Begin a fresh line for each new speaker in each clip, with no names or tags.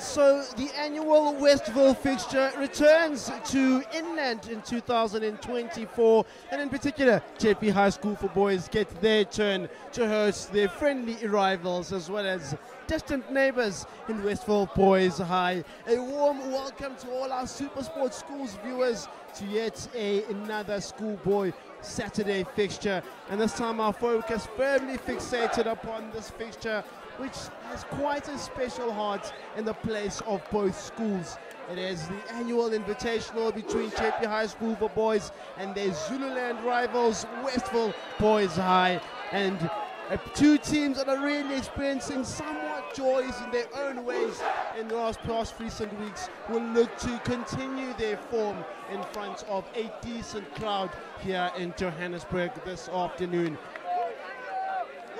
And so the annual Westville fixture returns to Inland in 2024. And in particular, JP High School for Boys get their turn to host their friendly rivals as well as distant neighbors in Westville Boys High. A warm welcome to all our Super Sports Schools viewers to yet a, another schoolboy Saturday fixture. And this time our focus firmly fixated upon this fixture which has quite a special heart in the place of both schools. It is the annual invitational between JP High School for Boys and their Zululand rivals, Westville Boys High. And uh, two teams that are really experiencing somewhat joys in their own ways in the last past recent weeks will look to continue their form in front of a decent crowd here in Johannesburg this afternoon.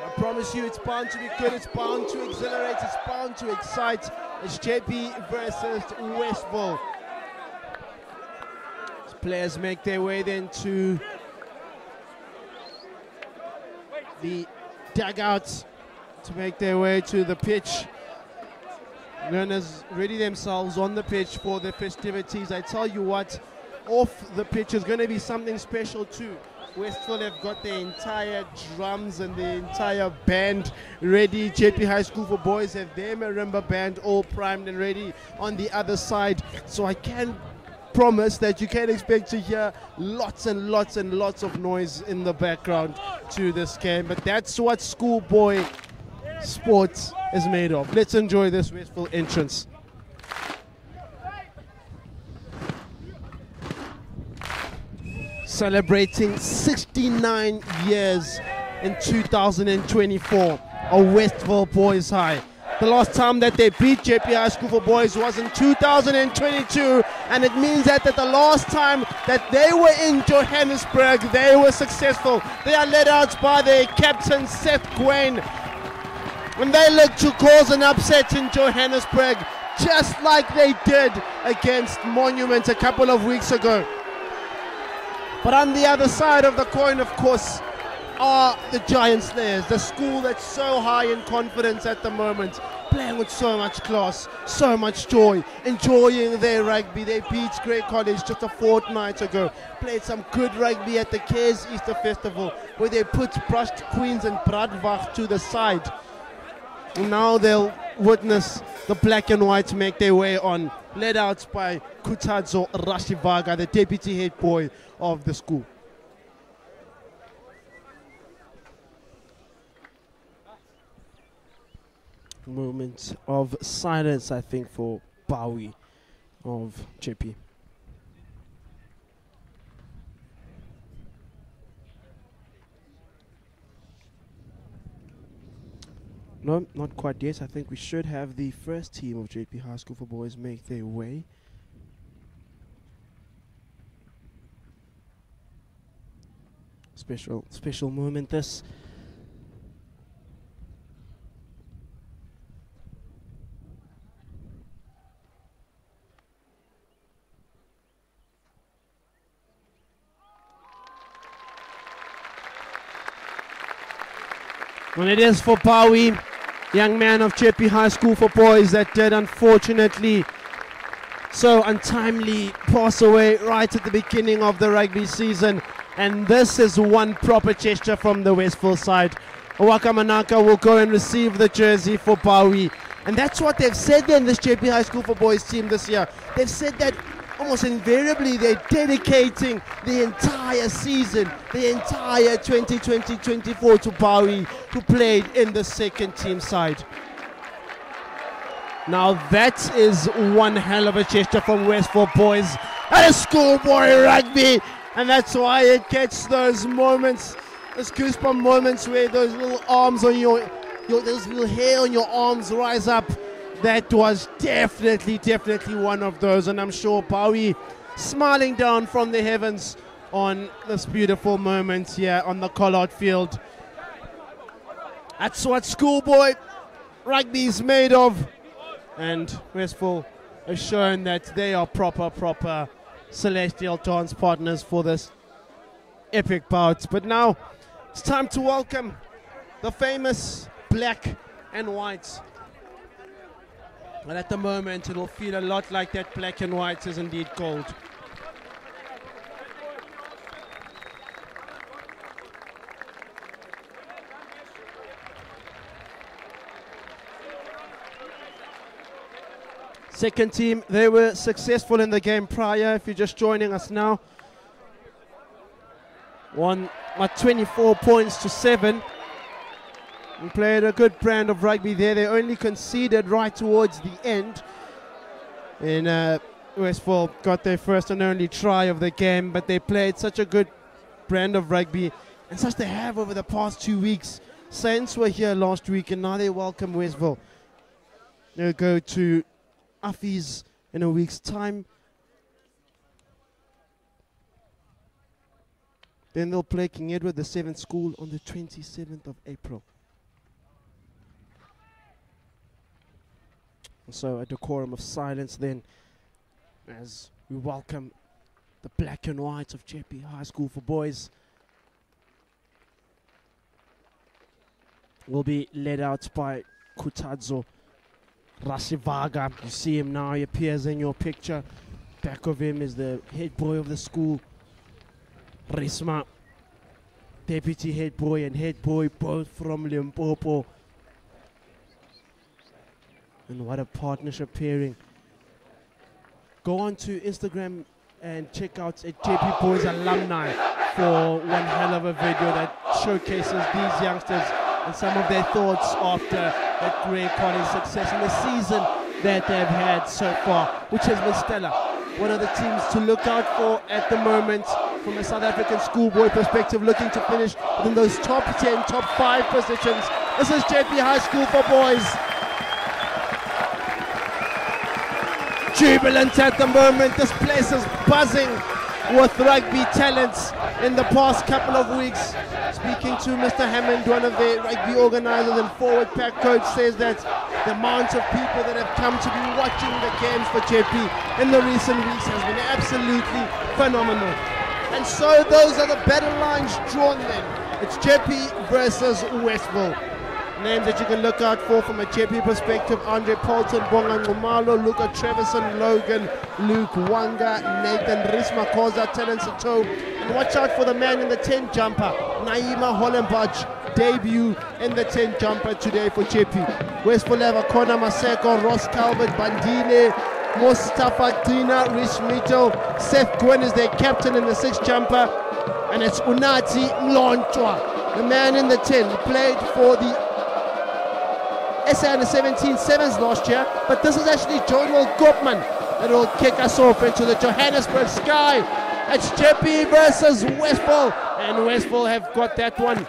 I promise you it's bound to be good, it's bound to exhilarate, it's bound to excite. It's JP versus Westville. As players make their way then to the dugouts to make their way to the pitch. Learners ready themselves on the pitch for the festivities. I tell you what, off the pitch is going to be something special too. Westville have got the entire drums and the entire band ready. JP High School for Boys have their marimba band all primed and ready on the other side. So I can promise that you can expect to hear lots and lots and lots of noise in the background to this game. But that's what schoolboy sports is made of. Let's enjoy this Westville entrance. Celebrating 69 years in 2024 of Westville Boys High. The last time that they beat JP High School for Boys was in 2022, and it means that, that the last time that they were in Johannesburg, they were successful. They are led out by their captain Seth Gwen, and they look to cause an upset in Johannesburg, just like they did against Monument a couple of weeks ago. But on the other side of the coin, of course, are the Giant Slayers, the school that's so high in confidence at the moment, playing with so much class, so much joy, enjoying their rugby. They beat Grey College just a fortnight ago, played some good rugby at the Kearsney Easter Festival, where they put Brushed Queens and Bradwach to the side. Now they'll witness the black and whites make their way on, led out by Kutadzo Rashivaga, the deputy head boy of the school. Moment of silence, I think, for Bowie of JP. No, not quite yet. I think we should have the first team of JP High School for Boys make their way. Special, special moment this. When it is for Bowie, young man of JP High School for Boys that did unfortunately so untimely pass away right at the beginning of the rugby season. And this is one proper gesture from the Westville side. Owaka Manaka will go and receive the jersey for Bowie. And that's what they've said in this JP High School for Boys team this year. They've said that almost invariably they're dedicating the entire season, the entire 2020-24 to Bowie, who played in the second team side. Now that is one hell of a gesture from Westville boys and a schoolboy rugby. And that's why it gets those moments, those goosebump moments where those little arms on your, your those little hair on your arms rise up. That was definitely, definitely one of those. And I'm sure Bowie smiling down from the heavens on this beautiful moment here on the Collard field. That's what schoolboy rugby is made of. And Westville has shown that they are proper, proper celestial dance partners for this epic bout. But now it's time to welcome the famous black and white. And at the moment, it'll feel a lot like that black and white is indeed gold. Second team, they were successful in the game prior. If you're just joining us now, won by 24 points to 7. Played a good brand of rugby there. They only conceded right towards the end. And uh, Westville got their first and only try of the game, but they played such a good brand of rugby and such they have over the past two weeks. Saints were here last week and now they welcome Westville. They'll go to Affies in a week's time. Then they'll play King Edward the Seventh School on the 27th of April. So a decorum of silence then as we welcome the black and white of JP High School for boys. Will be led out by Kutadzo Rashivaga. You see him now, he appears in your picture. Back of him is the head boy of the school, Risma. Deputy head boy and head boy both from Limpopo. And what a partnership pairing. Go on to Instagram and check out at JP Boys Alumni for one hell of a video that showcases these youngsters and some of their thoughts after that Grey College success and the season that they've had so far, which has been stellar. One of the teams to look out for at the moment from a South African schoolboy perspective, looking to finish within those top 10, top 5 positions. This is JP High School for boys. Jubilant at the moment. This place is buzzing with rugby talents in the past couple of weeks. Speaking to Mr. Hammond, one of the rugby organizers and forward pack coach, says that the amount of people that have come to be watching the games for JP in the recent weeks has been absolutely phenomenal. And so those are the battle lines drawn then. It's JP versus Westville. Names that you can look out for from a JP perspective Andre Paulton, Bonga Ngumalo, Luca Trevisan, Logan, Luke Wanga, Nathan Rismakoza, Terence Sato. And watch out for the man in the 10 jumper, Naima Hollenbach, debut in the 10 jumper today for JP. Westville have Kona Maseko, Ross Calvert, Bandile, Mustafa Dina, Rich Mitchell, Seth Gwen is their captain in the 6 jumper. And it's Unati Mlontwa, the man in the 10. He played for the SA under 17 sevens last year, but this is actually Joel Koopman that will kick us off into the Johannesburg sky. It's JP versus Westville, and Westville have got that one.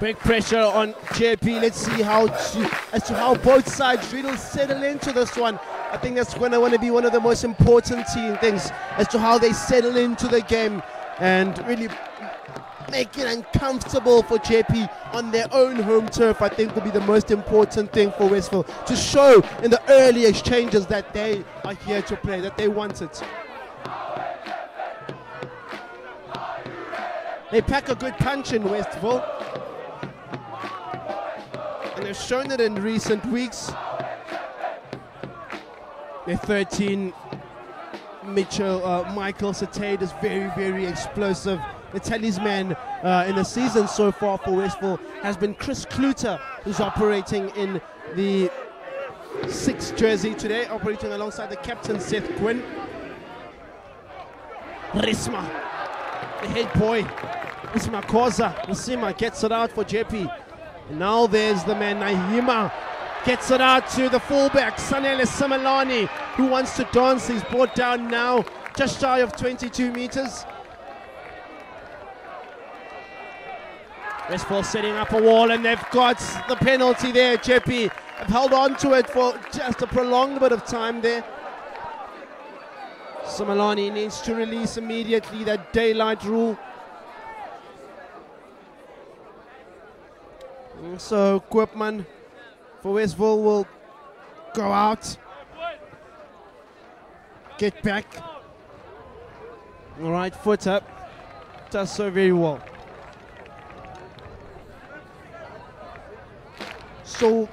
Big pressure on JP. Let's see how as to how both sides really settle into this one. I think that's going to want to be one of the most important team things as to how they settle into the game and really make it uncomfortable for JP on their own home turf, I think will be the most important thing for Westville to show in the early exchanges that they are here to play, that they want it. They pack a good punch in Westville. And they've shown it in recent weeks. They're 13 Mitchell, uh, Michael Satade is very, very explosive the talisman uh, in the season so far for Westville has been Chris Kluter, who's operating in the sixth jersey today, operating alongside the captain Seth Gwynn. Risma, the head boy, Risma Koza, Risima gets it out for JP. And now there's the man Nahima, gets it out to the fullback, Sanele Simelane, who wants to dance. He's brought down now, just shy of 22 meters. Westville setting up a wall and they've got the penalty there. Jeppe have held on to it for just a prolonged bit of time there. Simelane needs to release immediately that daylight rule. So Koopman for Westville will go out. Get back. Right, foot up. Does so very well. So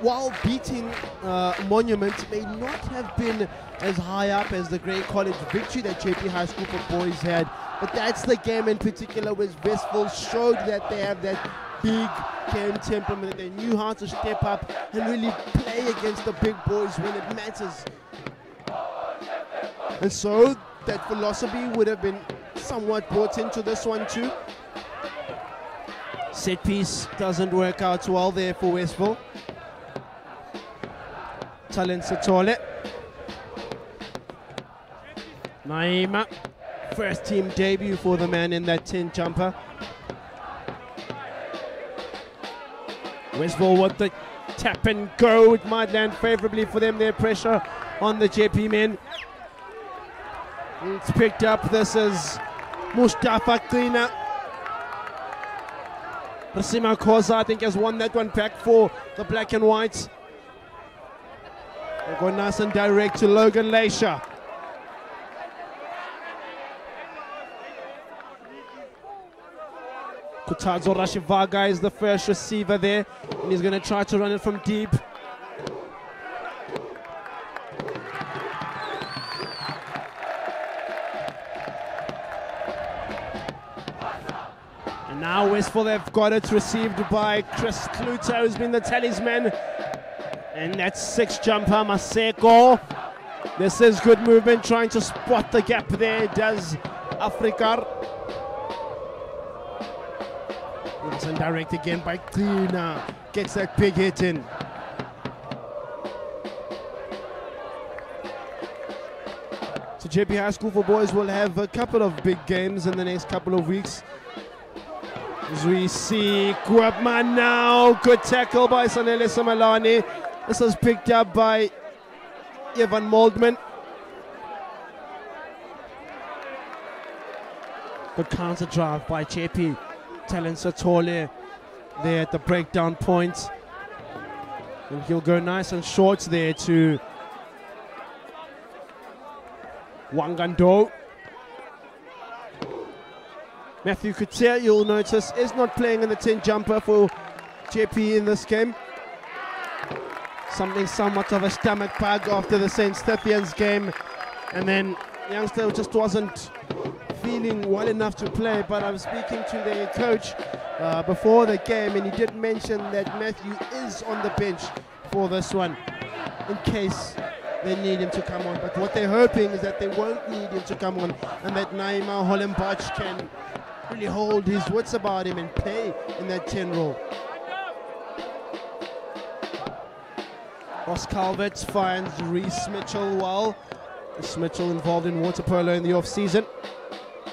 while beating uh, Monument may not have been as high up as the Grey College victory that JP High School for Boys had, but that's the game in particular where Westville showed that they have that big game temperament. They knew how to step up and really play against the big boys when it matters. And so that philosophy would have been somewhat brought into this one too. Set piece doesn't work out well there for Westville. Talent Satole. Naima, first team debut for the man in that 10 jumper. Westville with the tap and go. It might land favorably for them. Their pressure on the JP men. It's picked up. This is Mustafa Klina. Rasima I think, has won that one back for the black and whites. They go nice and direct to Logan Leisha. Kutadzo Rashivaga is the first receiver there, and he's going to try to run it from deep. Now Westville have got it received by Chris Kluter, who's been the talisman. And that's six jumper, Maseko. This is good movement, trying to spot the gap there, does Afrikar. and direct again by Klina. Gets that big hit in. So JP High School for Boys will have a couple of big games in the next couple of weeks. As we see Koopman now. Good tackle by Sanele Simelane. This was picked up by Evan Moldman. Good counter drive by JP. Talent Satole there at the breakdown point. And he'll go nice and short there to Wangando. Matthew Kutia, you'll notice, is not playing in the 10 jumper for JP in this game. Something somewhat of a stomach bug after the St. Stithians game. And then youngster just wasn't feeling well enough to play, but I was speaking to the coach uh, before the game, and he did mention that Matthew is on the bench for this one in case they need him to come on. But what they're hoping is that they won't need him to come on, and that Naima Hollenbach can really hold his wits about him and play in that 10 role. Ross Calvert finds Reese Mitchell well. Reese Mitchell involved in water polo in the off-season.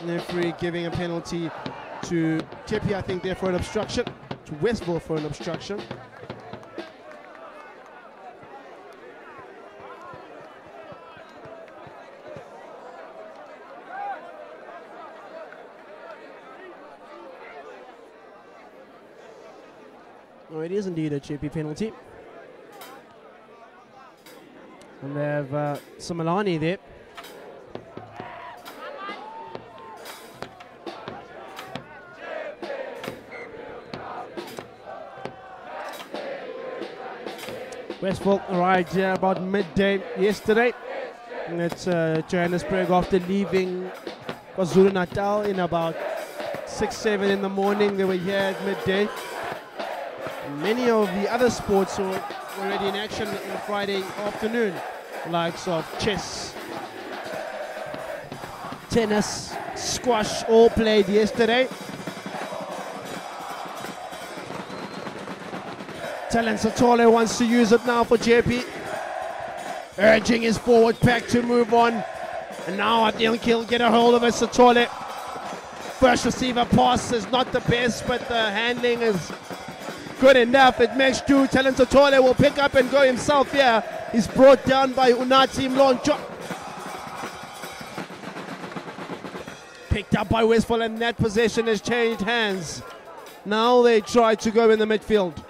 Referee giving a penalty to Tippy, I think, there for an obstruction. To Westville for an obstruction. It is indeed a chippy penalty. And they have uh, Simelane there. Westville arrived here about midday yesterday. And it's uh, Johannesburg after leaving KwaZulu Natal in about 6 7 in the morning. They were here at midday. Many of the other sports were already in action on Friday afternoon, likes of chess, tennis, squash, all played yesterday. Talent Satole wants to use it now for JP. Urging his forward pack to move on. And now I think he'll get a hold of it, Satole. First receiver pass is not the best, but the handling is good enough. It makes do. Talent Satole will pick up and go himself here. He's brought down by Unati Mloncho. Picked up by Westville and that possession has changed hands. Now they try to go in the midfield.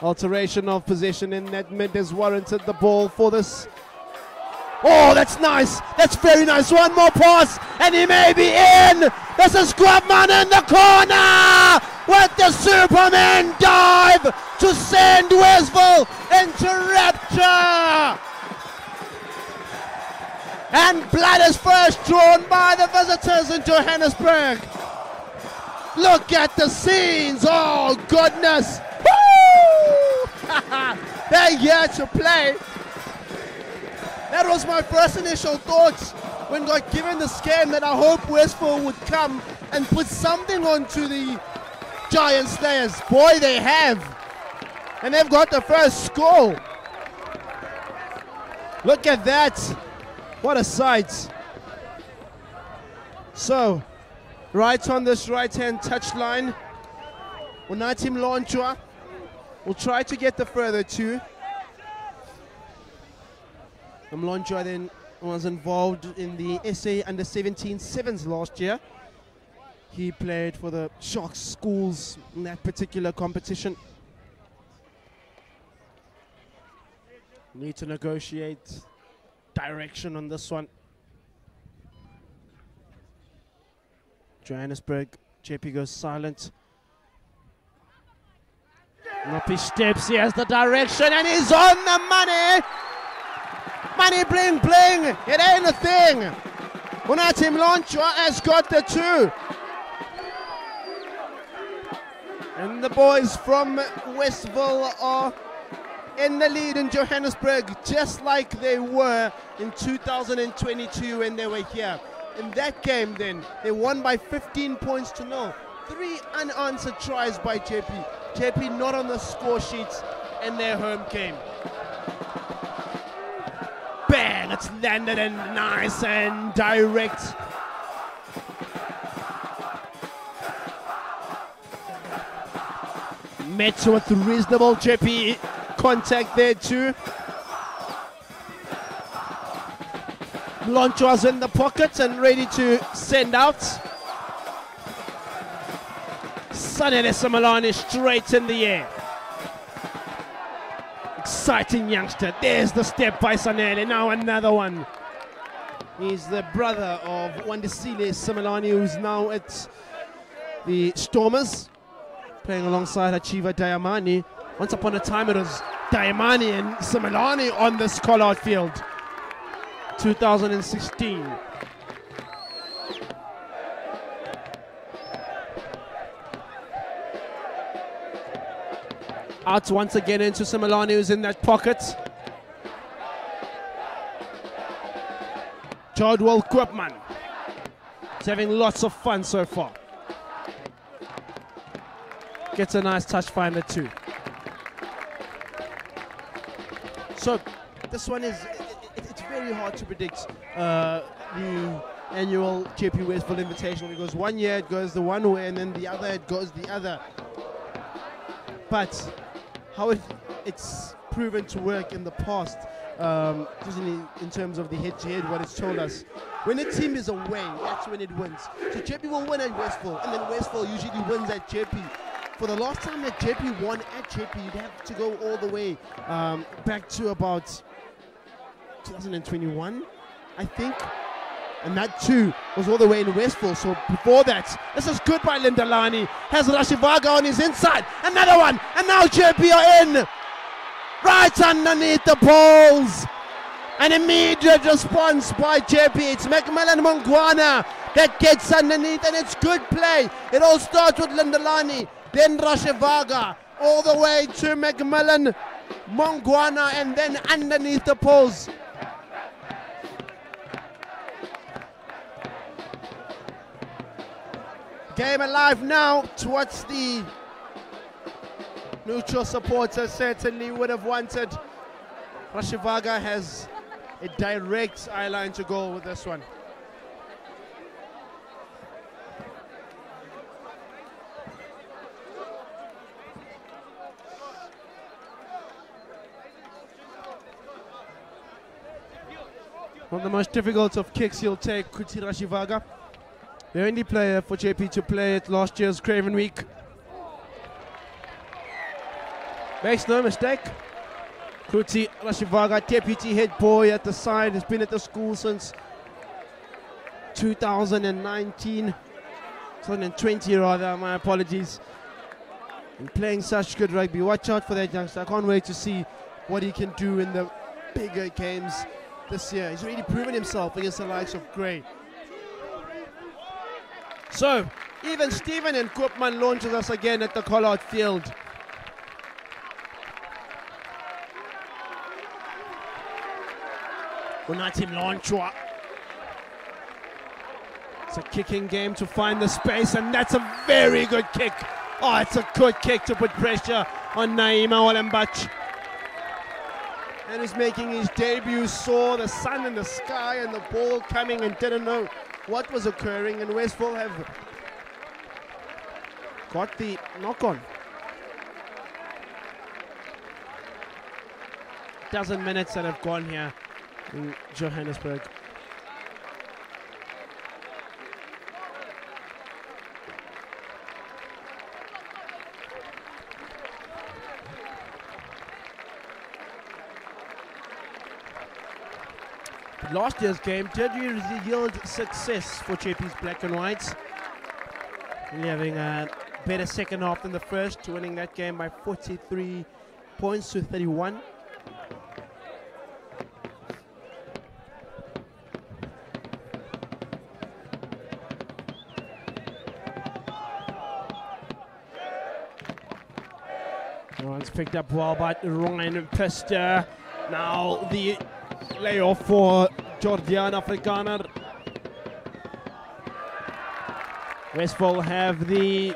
Alteration of position in that mid has warranted the ball for this. Oh, that's nice. That's very nice. One more pass, and he may be in. This is Grubman in the corner with the Superman dive to send Westville into rapture. And blood is first drawn by the visitors in Johannesburg. Look at the scenes. Oh, goodness. They're here to play. That was my first initial thoughts when got given the scan that I hope Westville would come and put something onto the Giant Slayers. Boy, they have. And they've got the first score. Look at that. What a sight. So, right on this right hand touchline, Unatim will try to get the further two. Mlonchwa then was involved in the SA under 17 sevens last year. He played for the Sharks schools in that particular competition. Need to negotiate direction on this one. Johannesburg, JP goes silent. Up steps, he has the direction and he's on the money! Money bling bling, it ain't a thing! Unatim Lonchwa has got the two. And the boys from Westville are in the lead in Johannesburg, just like they were in 2022 when they were here. In that game, then, they won by 15 points to nil. Three unanswered tries by JP. JP not on the score sheets in their home game. Bang! It's landed in nice and direct. Met with reasonable JP contact there too. Launch was in the pocket and ready to send out. Sanele Simelane straight in the air. Exciting youngster. There's the step by Sanele. Now another one. He's the brother of Wandisile Simelane, who's now at the Stormers, playing alongside Achiva Diamani. Once upon a time, it was Diamani and Simelane on this call-out field. 2016. Out once again into Simelane, who's in that pocket. Jodwell Koopman. He's having lots of fun so far. Gets a nice touch finder too. So this one is it, it's very hard to predict uh, the annual JP Westville Invitational. It goes one year, it goes the one way, and then the other, it goes the other. But how it, it's proven to work in the past, um, in, in terms of the head-to-head, what it's told us. When a team is away, that's when it wins. So JP will win at Westville, and then Westville usually wins at JP for the last time that JP won at JP, you'd have to go all the way um, back to about 2021, I think. And that too was all the way in Westville. So before that, this is good by Lindalani. Has Rashivaga on his inside. Another one. And now JP are in. Right underneath the poles. An immediate response by JP. It's Macmillan Mongwana that gets underneath, and it's good play. It all starts with Lindalani then Rashivaga, all the way to McMillan, Mongwana, and then underneath the poles. Game alive now towards the neutral supporters certainly would have wanted. Rashivaga has a direct eye line to goal with this one. One of the most difficult of kicks he'll take, Kuti Rashivaga. The only player for JP to play at last year's Craven Week. Makes no mistake. Kruti Rashivaga, deputy head boy at the side, has been at the school since 2019. 2020 rather, my apologies. And playing such good rugby. Watch out for that youngster. I can't wait to see what he can do in the bigger games this year. He's really proven himself against the likes of Grey. So, even Stephen and Koopman launches us again at the Collard Field. Unatim Lonchwa. It's a kicking game to find the space, and that's a very good kick. Oh, it's a good kick to put pressure on Naima Walembach. And he's making his debut, saw the sun in the sky and the ball coming and didn't know what was occurring. And Westville have got the knock on. Dozen minutes that have gone here in Johannesburg. Last year's game did yield success for JP's Black and Whites. Having a better second half than the first, winning that game by 43 points to 31. It's picked up well by Ryan Pester. Now the layoff for Jordian Afrikaner. Westville have the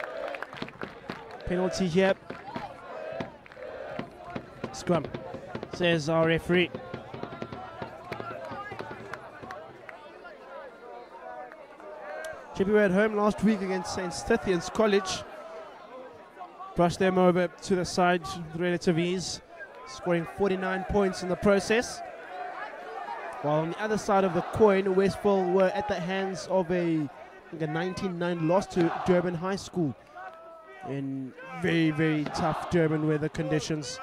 penalty here. Scrum, says our referee. Jeppe were at home last week against St. Stithians College. Brushed them over to the side with relative ease, scoring 49 points in the process. While on the other side of the coin, Westville were at the hands of a, a 19-9 loss to Durban High School in very, very tough Durban weather conditions.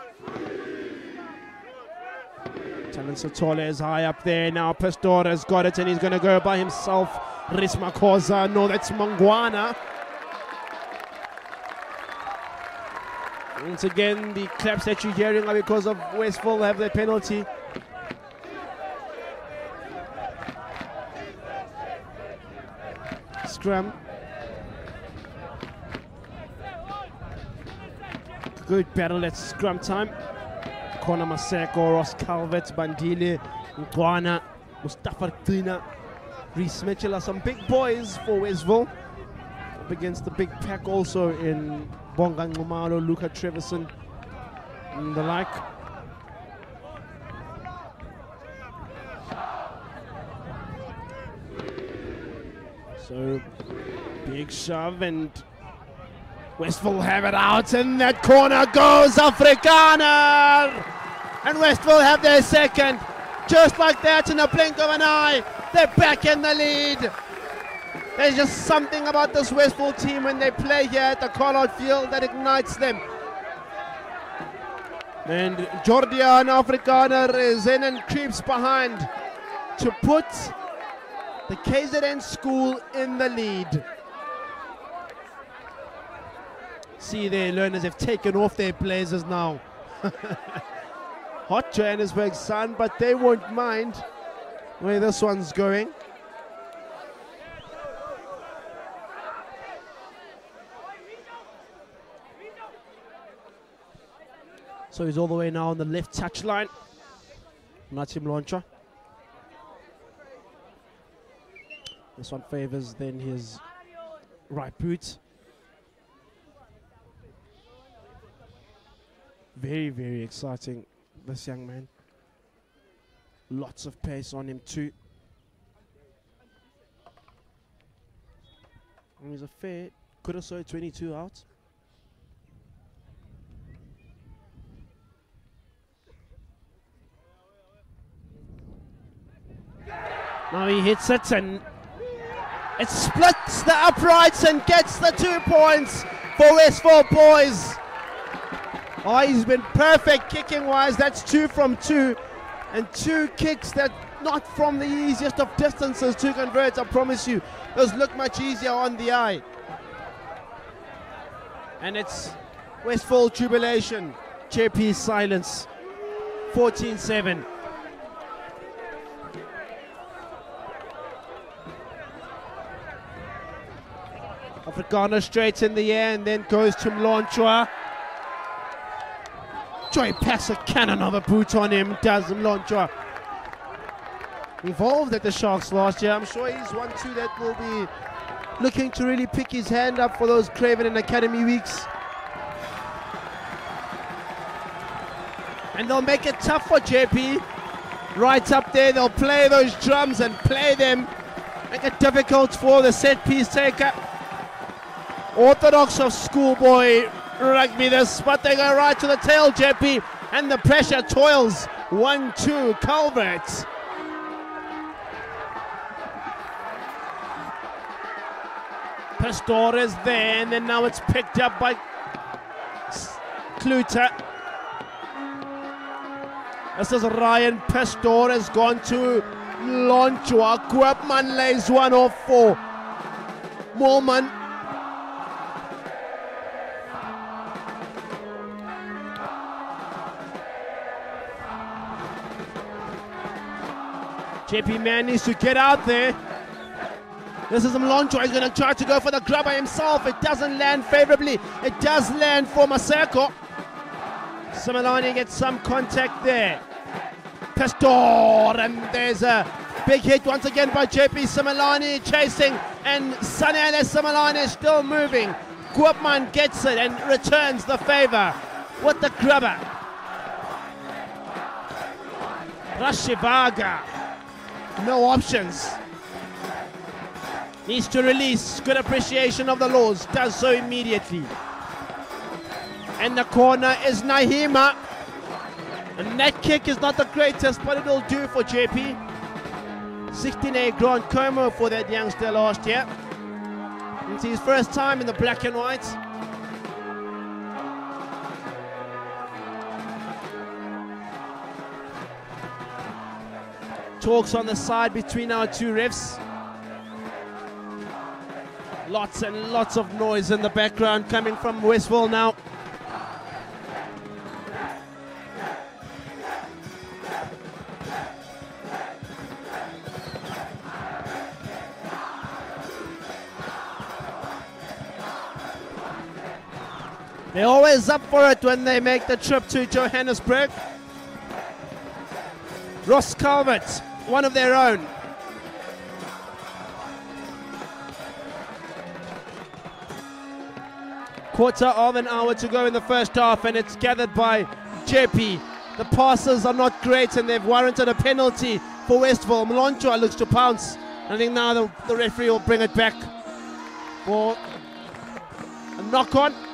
Talent Sithole is high up there now. Pastor has got it and he's going to go by himself. Rismakosa, no, that's Mangwana. Once again, the claps that you're hearing are because of Westville have their penalty. Scrum. Good battle at scrum time. Connor Maseko, Ross Calvert, Bandile, Nguana, Mustafa Tina, Reese Mitchell are some big boys for Westville. Up against the big pack also in Bonga Ngumalo, Luca Trevisan, and the like. So big shove and Westville have it out and that corner goes Afrikaner! And Westville have their second. Just like that in a blink of an eye they're back in the lead. There's just something about this Westville team when they play here at the Collard Field that ignites them. And Jordian Afrikaner is in and creeps behind to put the KZN school in the lead. See their learners have taken off their blazers now. Hot Johannesburg sun, but they won't mind where this one's going. So he's all the way now on the left touch line. Natim Launcher. This one favors then his right boot. Very, very exciting, this young man. Lots of pace on him too. And he's a fair, could have saw 22 out. Now he hits it and it splits the uprights and gets the two points for Westville Boys. Oh, he's been perfect kicking wise. That's two from two. And two kicks that not from the easiest of distances to convert, I promise you. Those look much easier on the eye. And it's Westville jubilation. JP silence. 14 7. Afrikaner straight in the air and then goes to Mlonchwa. Joy pass a cannon of a boot on him, does Mlonchwa. Involved at the Sharks last year. I'm sure he's one too that will be looking to really pick his hand up for those Craven and Academy weeks. And they'll make it tough for JP. Right up there, they'll play those drums and play them. Make it difficult for the set piece taker. Orthodox of schoolboy rugby this, but they go right to the tail, JP. And the pressure toils. 1 2, Calvert. Pastor is there, and then now it's picked up by Kluter. This is Ryan Pastor has gone to Lonchua. Koopman lays one off for Morman. JP Man needs to get out there. This is Mlonchwa. He's going to try to go for the grabber himself. It doesn't land favorably. It does land for Maseko. Simelane gets some contact there. Pastor, and there's a big hit once again by JP Simelane chasing, and Sanele Simelane still moving. Koopman gets it and returns the favor with the grabber. Rashivaga, no options. Needs to release. Good appreciation of the laws. Does so immediately. And the corner is Nahima. And that kick is not the greatest, but it'll do for JP. 16A Grand Como for that youngster last year. It's his first time in the black and white. Talks on the side between our two refs. Lots and lots of noise in the background coming from Westville now. They're always up for it when they make the trip to Johannesburg. Ross Calvert, one of their own. Quarter of an hour to go in the first half, and it's gathered by JP. The passes are not great, and they've warranted a penalty for Westville. Mlonchwa looks to pounce. I think now the, the referee will bring it back for a knock on.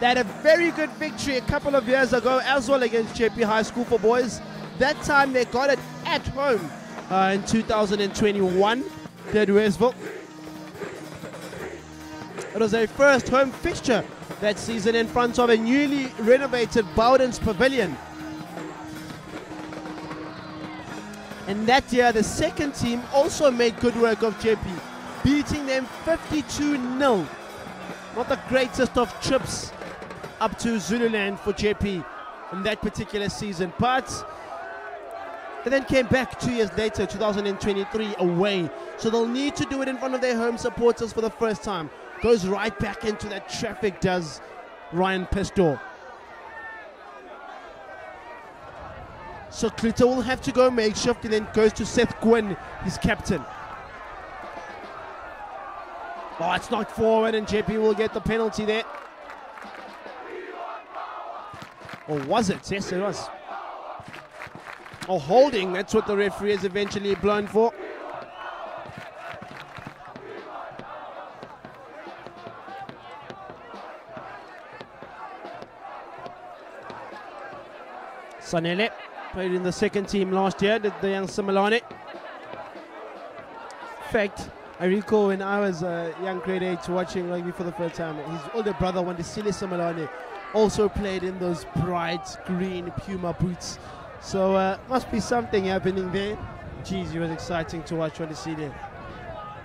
They had a very good victory a couple of years ago as well against JP High School for boys. That time they got it at home uh, in 2021, did Westville. It was a first home fixture that season in front of a newly renovated Bowden's Pavilion. And that year, the second team also made good work of JP, beating them 52 0. Not the greatest of trips up to Zululand for JP in that particular season. But they then came back two years later, 2023, away. So they'll need to do it in front of their home supporters for the first time. Goes right back into that traffic, does Ryan Pestor. So Kluter will have to go makeshift and then goes to Seth Gwynn, his captain. Oh, it's knocked forward and JP will get the penalty there. Or was it? Yes, it was. Or holding, that's what the referee is eventually blown for. Sanele played in the second team last year, did the young Simelane. In fact, I recall when I was a young grade 8 watching rugby for the first time, his older brother, Wandisile Simelane, also played in those bright green Puma boots. So uh, must be something happening there. Geez, it was exciting to watch Wandisile.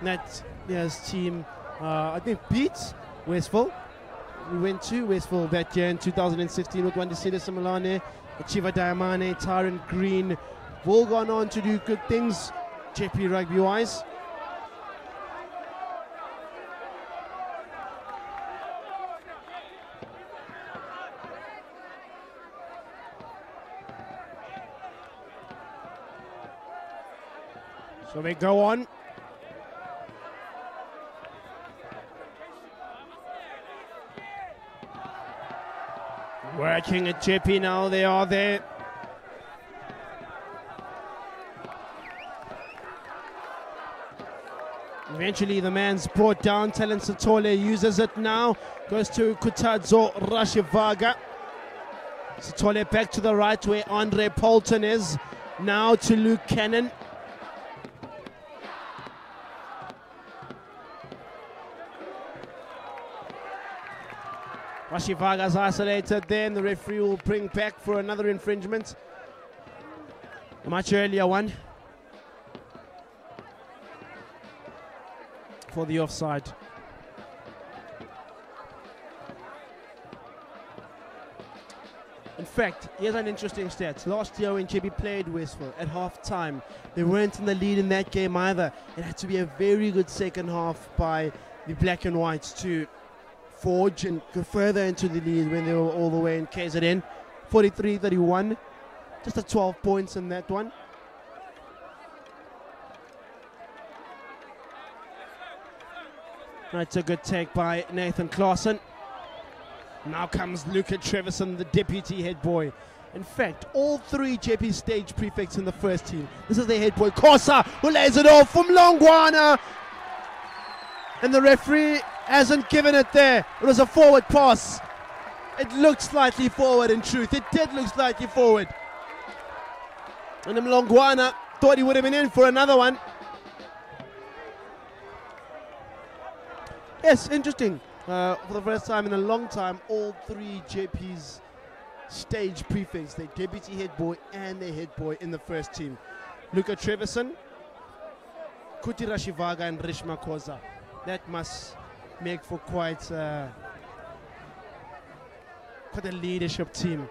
That yes, team, uh, I think beat Westville. We went to Westville that year in 2016 with Wandisile Simelane, Chiva Diamane, Tyron Green. We've All gone on to do good things, JP rugby wise. So they go on. Working at Jeppe now, they are there. Eventually, the man's brought down. Talent Sithole uses it now. Goes to Kutadzo Rashivaga. Sithole back to the right where Andre Polton is. Now to Luke Cannon. Rashivaga's isolated then. The referee will bring back for another infringement. A much earlier one. For the offside. In fact, here's an interesting stat. Last year when Jeppe played Westville at half time, they weren't in the lead in that game either. It had to be a very good second half by the black and whites to forge and go further into the lead when they were all the way in KZN. 43 31. Just a 12 points in that one. That's a good take by Nathan Clausen. Now comes Luca Trevisan, the deputy head boy. In fact, all three JP stage prefects in the first team. This is the head boy, Kosa, who lays it off from Longwana. And the referee hasn't given it there. It was a forward pass. It looked slightly forward in truth. It did look slightly forward. And Mlongwana thought he would have been in for another one. Yes, interesting. Uh, for the first time in a long time, all three JP's stage prefects, their deputy head boy and their head boy in the first team. Luca Trevisan, Kuti Rashivaga, and Rishma Koza. That must make for quite uh, quite a leadership team.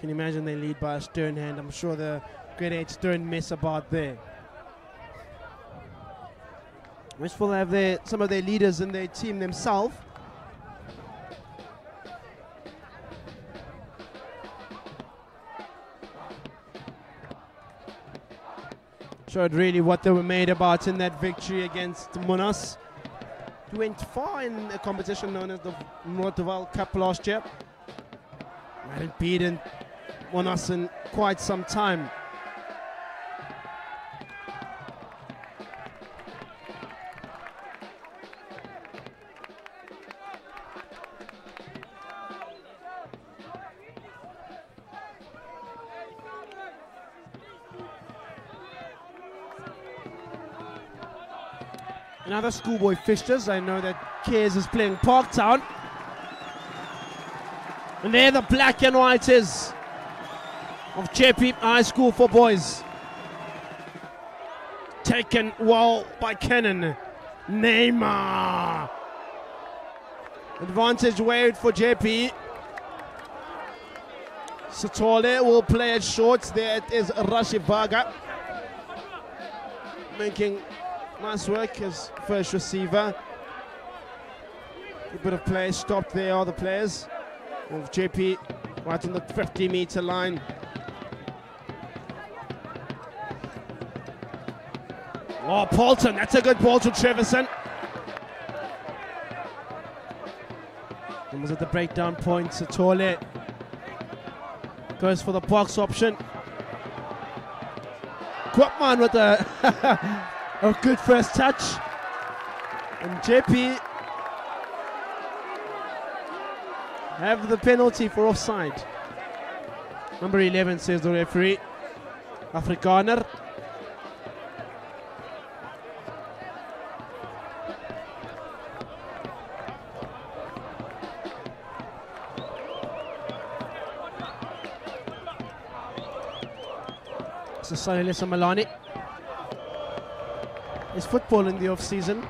Can you imagine they lead by a stern hand? I'm sure the grade 8 don't mess about there. Westville have their, some of their leaders in their team themselves. Showed really what they were made about in that victory against Monas went far in a competition known as the Noordwal Cup last year. Hadn't beaten Monas in quite some time. Another schoolboy fixtures. I know that Cares is playing Parktown. And there the black and white is of Jeppe High School for boys. Taken well by Cannon. Neymar. Advantage waved for JP. Sithole will play it short. There it is Rashivaga. Making Nice work as first receiver. A bit of play stopped there are the players of JP right on the 50 meter line. Oh, Paulton, that's a good ball to Trevisan. And was at the breakdown point, Sithole goes for the box option. Koopman with a A good first touch. And JP have the penalty for offside. Number 11 says the referee. Afrikaner. It's a Milani. Football in the off season,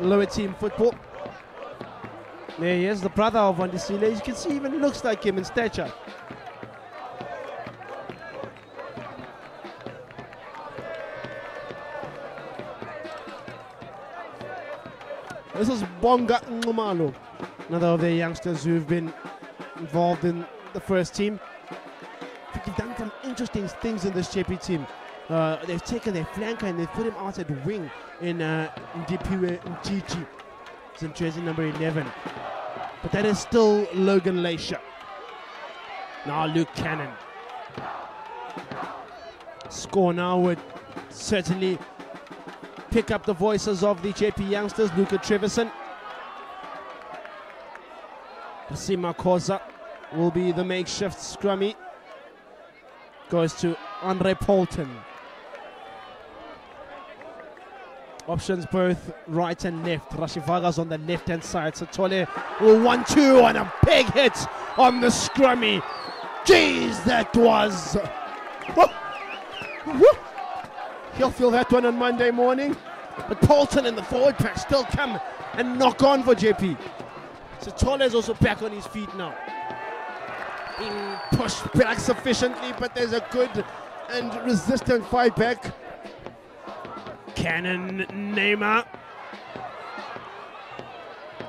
lower team football. There he is, the brother of Wandisile. You can see, even looks like him in stature. This is Bonga Ngumalo, another of the youngsters who've been involved in the first team. They've done some interesting things in this JP team. Uh, they've taken their flanker and they've put him out at wing in uh, Ndipiwe in jersey number 11. But that is still Logan Leisha. Now Luke Cannon. Score now would certainly pick up the voices of the JP youngsters, Luca Trevisan. Sima Koza will be the makeshift scrummy. Goes to Andre Polton. Options both right and left. Rashivaga's on the left hand side. Sithole will 1 2 and a big hit on the scrummy. Jeez, that was. He'll feel that one on Monday morning. But Polton in the forward pack still come and knock on for JP. Sithole is also back on his feet now. Being pushed back sufficiently, but there's a good and resistant fight back. Cannon, Neymar.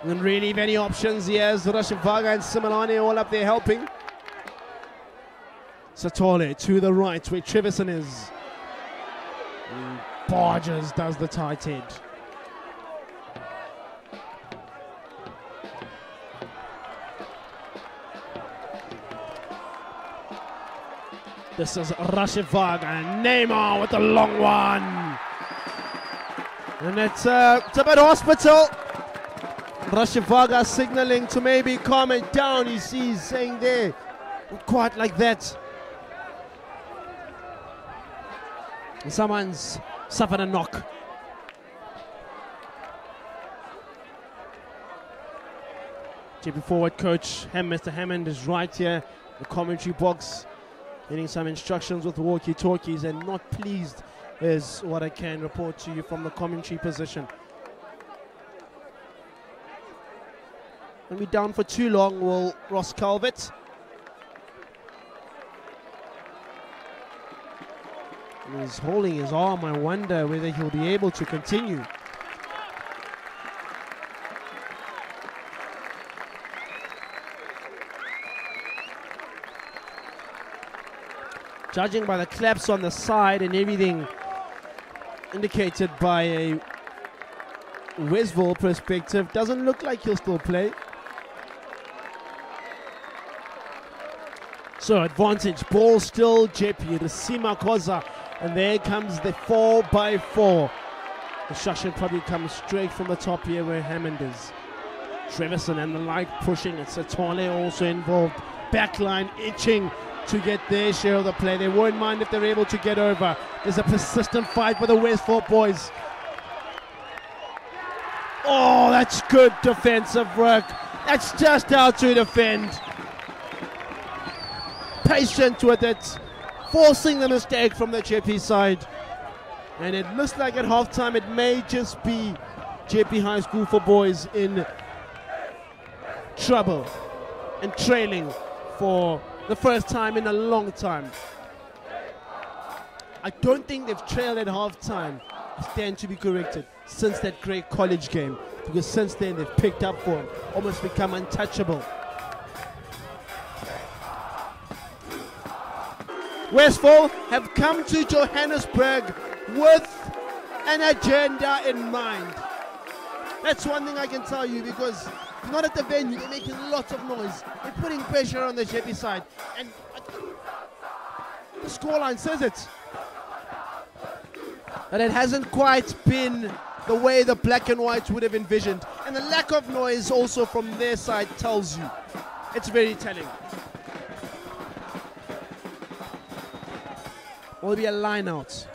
And really many options. He has Rashivaga and Simonani all up there helping. Sithole to the right where Trevisan is. Barges does the tight head. This is Rashivaga and Neymar with the long one. And it's, uh, it's a bit hospital. Rashivaga signaling to maybe calm it down. He sees saying there, quite like that. And someone's suffered a knock. JP forward coach Ham, Mr. Hammond is right here. The commentary box getting some instructions with walkie-talkies and not pleased is what I can report to you from the commentary position. When we down for too long, will Ross Calvert. He's holding his arm. I wonder whether he'll be able to continue. Judging by the claps on the side and everything indicated by a Westville perspective, doesn't look like he'll still play. So advantage, ball still Jeppe, the Sima Koza, and there comes the 4 by 4 The shot should probably come straight from the top here where Hammond is. Trevisan and the light pushing it. Sithole also involved. Backline itching to get their share of the play. They won't mind if they're able to get over. There's a persistent fight for the Westville boys. Oh, that's good defensive work. That's just how to defend. Patient with it, forcing the mistake from the JP side. And it looks like at halftime it may just be JP High School for boys in trouble and trailing for the first time in a long time. I don't think they've trailed at halftime. Stand to be corrected since that Grey College game because since then they've picked up form, almost become untouchable. Westville have come to Johannesburg with an agenda in mind. That's one thing I can tell you because not at the venue, they're making lots of noise. They're putting pressure on the JP side. And the scoreline says it. But it hasn't quite been the way the black and whites would have envisioned. And the lack of noise also from their side tells you. It's very telling. Will be a line out.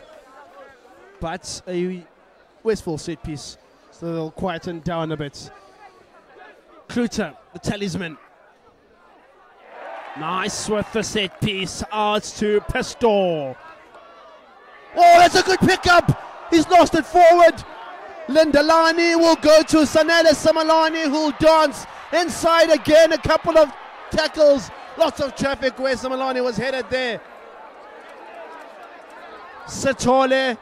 But a wasteful set piece. So they'll quieten down a bit. Kluter, the talisman. Nice with the set piece. Out to Pistol. Oh, that's a good pickup. He's lost it forward. Lindelani will go to Sanele Simelane, who'll dance inside again. A couple of tackles. Lots of traffic where Simelane was headed there. Sithole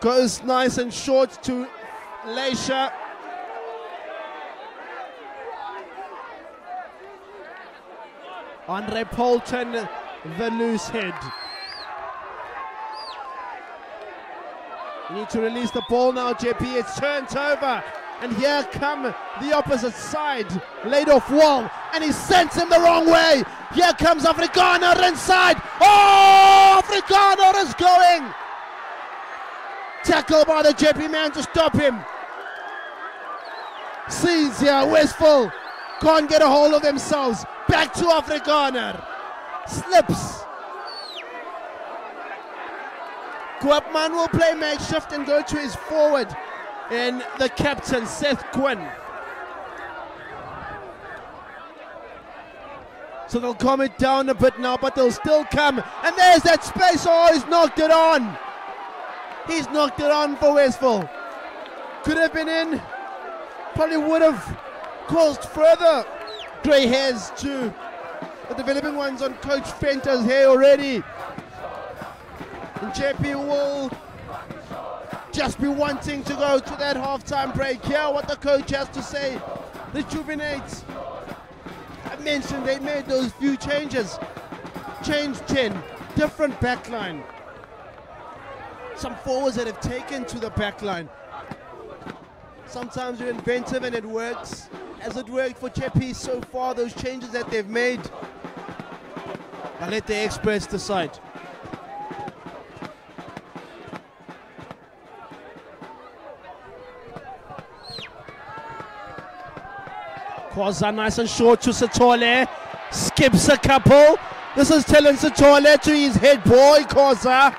goes nice and short to Leisha. Andre Polton, the loose head. You need to release the ball now, JP. It's turned over. And here come the opposite side. Laid off wall. And he sends him the wrong way. Here comes Afrikaner inside. Oh, Afrikaner is going. Tackle by the JP man to stop him. Sees here, wasteful. can't get a hold of themselves. Back to Afrikaner. Slips. Koopman will play makeshift and go to his forward in the captain, Seth Quinn. So they'll calm it down a bit now, but they'll still come. And there's that space. Oh, he's knocked it on. He's knocked it on for Westville. Could have been in. Probably would have caused further grey hairs to the developing ones on Coach Venter's hair already. And JP will just be wanting to go to that halftime break. Hear what the coach has to say. Rejuvenate. I mentioned they made those few changes. Change 10, different backline. Some forwards that have taken to the backline. Sometimes you're inventive and it works. As it worked for Jeppe so far, those changes that they've made. I let the experts decide. Kwaza nice and short to Sithole. Skips a couple. This is telling Sithole to his head boy, Kwaza.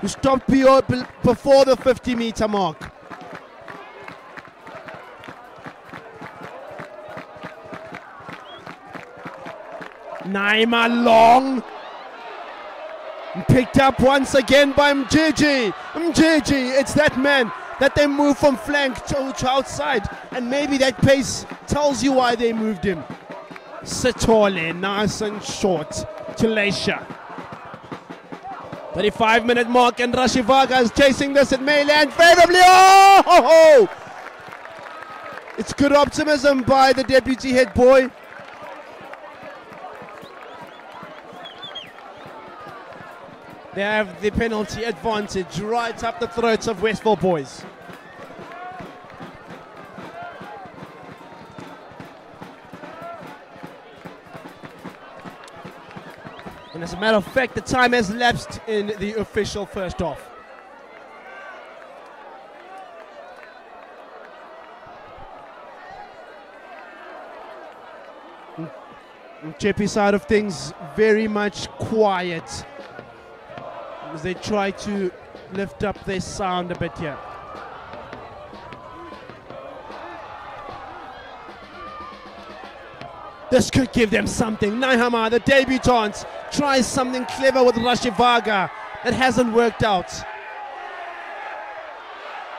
Who stopped before the 50 meter mark. Naima long. Picked up once again by Mjiji. Mjiji, it's that man that they move from flank to, to outside. And maybe that pace tells you why they moved him. Sithole, nice and short to Leisha. 35 minute mark and Rashivaga is chasing this. It may land favorably. Oh! Ho, ho. It's good optimism by the deputy head boy. They have the penalty advantage right up the throats of Westville boys. And as a matter of fact, the time has lapsed in the official first half. Jeppe side of things very much quiet they try to lift up their sound a bit here. This could give them something. Naihama, the debutant, tries something clever with Rashivaga. It hasn't worked out.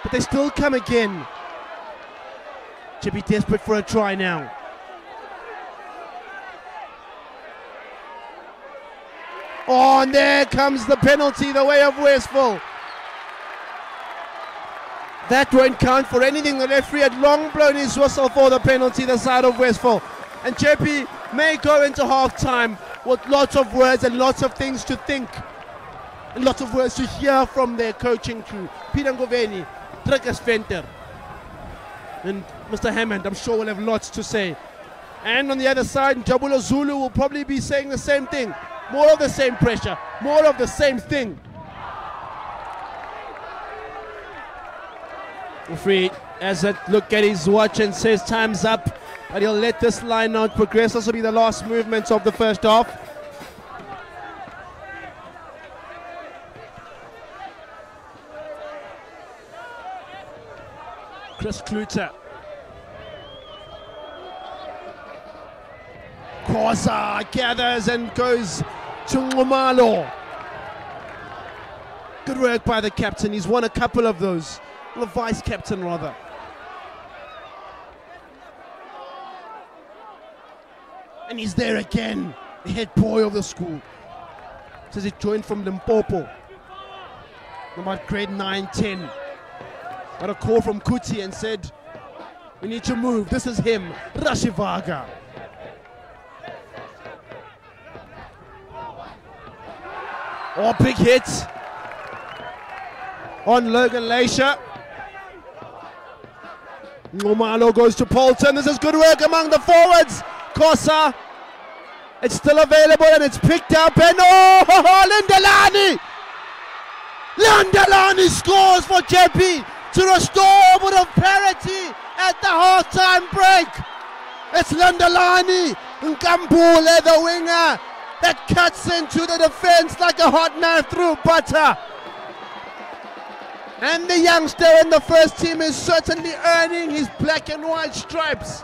But they still come again. to be desperate for a try now. Oh, and there comes the penalty the way of Westville. That won't count for anything. The referee had long blown his whistle for the penalty, the side of Westville. And JP may go into half time with lots of words and lots of things to think. And lots of words to hear from their coaching crew. Peter Ngoveni, Drickus Venter, and Mr. Hammond, I'm sure will have lots to say. And on the other side, Jabula Zulu will probably be saying the same thing. More of the same pressure, more of the same thing. Free as a look at his watch and says time's up, but he'll let this line out progress. This will be the last movements of the first half. Chris Kluter Kosa gathers and goes to Ngumalo. Good work by the captain. He's won a couple of those. The vice captain, rather. And he's there again, the head boy of the school. Says he joined from Limpopo. About grade 9, 10. Got a call from Kuti and said, We need to move. This is him, Rashivaga. Oh, big hit on Logan Leisha. Ngumalo goes to Polton. This is good work among the forwards. Kosa. It's still available and it's picked up. And oh, Lindelani! Lindelani scores for JP to restore a bit of parity at the half-time break. It's Lindelani Nkambule, the winger, that cuts into the defense like a hot knife through butter. And the youngster in the first team is certainly earning his black and white stripes.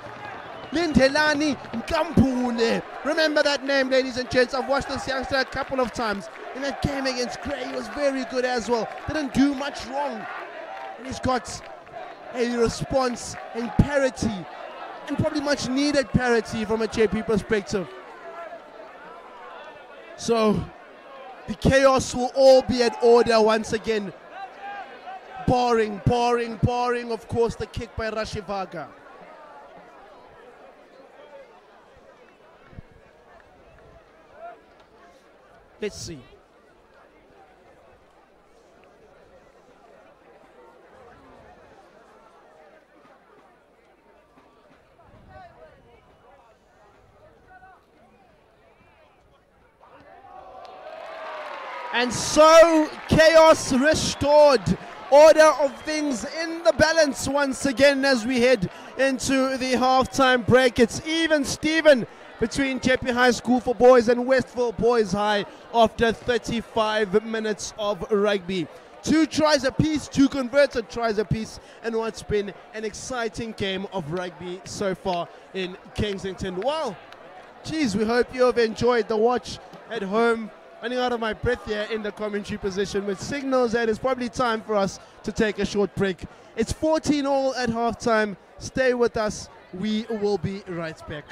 Lindelani Nkambule. Remember that name, ladies and gents. I've watched this youngster a couple of times. In that game against Grey, he was very good as well. Didn't do much wrong. And he's got a response and parity, and probably much needed parity from a JP perspective. So the chaos will all be at order once again. Boring, boring, boring, of course, the kick by Rashivaga. Let's see. And so chaos restored. Order of things in the balance once again as we head into the halftime break. It's even Steven between JP High School for Boys and Westville Boys High after 35 minutes of rugby. Two tries apiece, two converted tries apiece, and what's been an exciting game of rugby so far in Kensington. Well, geez, we hope you have enjoyed the watch at home running out of my breath here in the commentary position, which signals that it's probably time for us to take a short break. It's 14 all at halftime. Stay with us. We will be right back.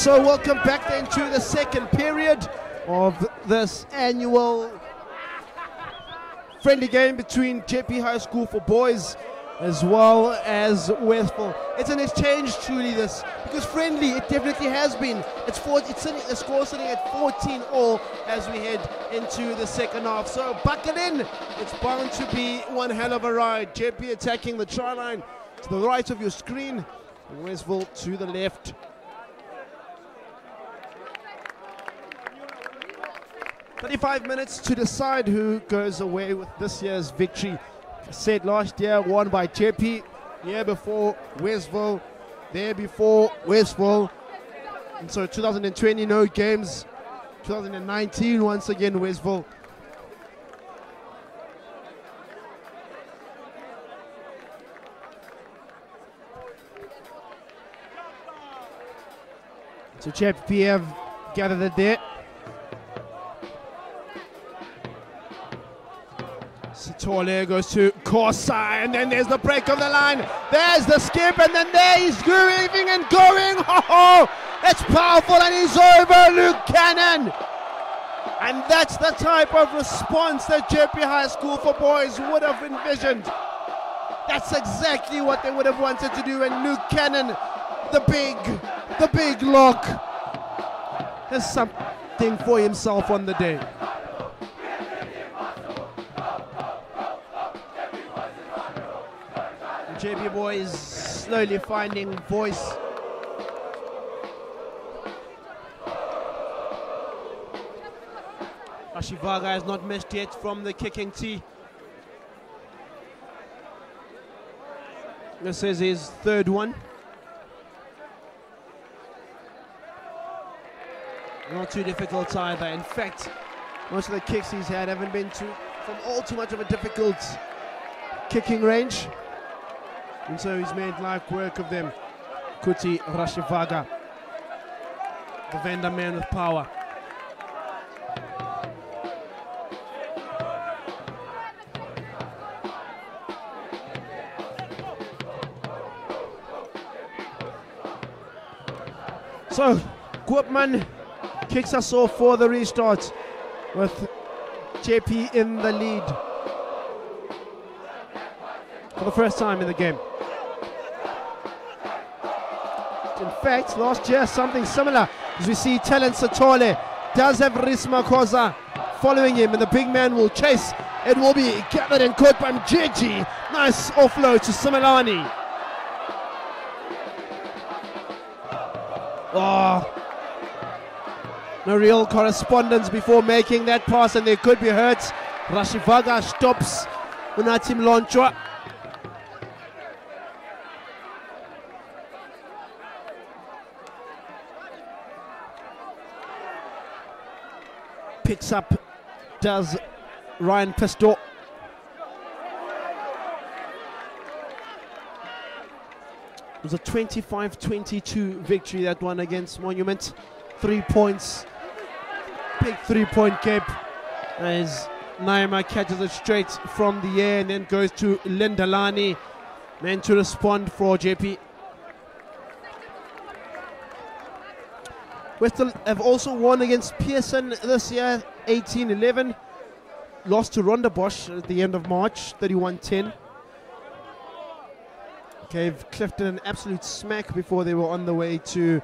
So welcome back then to the second period of this annual friendly game between JP High School for boys as well as Westville. It's an exchange truly this because friendly it definitely has been. It's four, it's sitting, the score sitting at 14 all as we head into the second half. So buckle in. It's bound to be one hell of a ride. JP attacking the try line to the right of your screen. Westville to the left. 35 minutes to decide who goes away with this year's victory. Said last year won by JP, year before Westville, there before Westville. And so 2020 no games. 2019 once again Westville. So JP have gathered it there. Sithole goes to Korsai, and then there's the break of the line. There's the skip, and then there he's grooving and going. Oh, it's powerful, and he's over Luke Cannon. And that's the type of response that JP High School for Boys would have envisioned. That's exactly what they would have wanted to do. And Luke Cannon, the big, the big lock, has something for himself on the day. JP is slowly finding voice. Rashivaga has not missed yet from the kicking tee. This is his third one. Not too difficult either. In fact, most of the kicks he's had haven't been too, from all too much of a difficult kicking range. And so he's made life work of them. Kuti Rashivaga, the Venda man with power. So, Koopman kicks us off for the restart with JP in the lead for the first time in the game. In fact, last year something similar as we see Talent Sithole does have Risma Koza following him, and the big man will chase. It will be gathered and caught by Mjeji. Nice offload to Simelane. Oh, ah. no real correspondence before making that pass, and they could be hurt. Rashivaga stops Unathi Mlonchwa. Picks up, does Ryan Pistol. It was a 25-22 victory that one against Monument. Three points big three-point cap as Naima catches it straight from the air and then goes to Lindelani. Man to respond for JP. Western have also won against Pearson this year, 18-11. Lost to Rondebosch at the end of March, 31-10. Gave Clifton an absolute smack before they were on the way to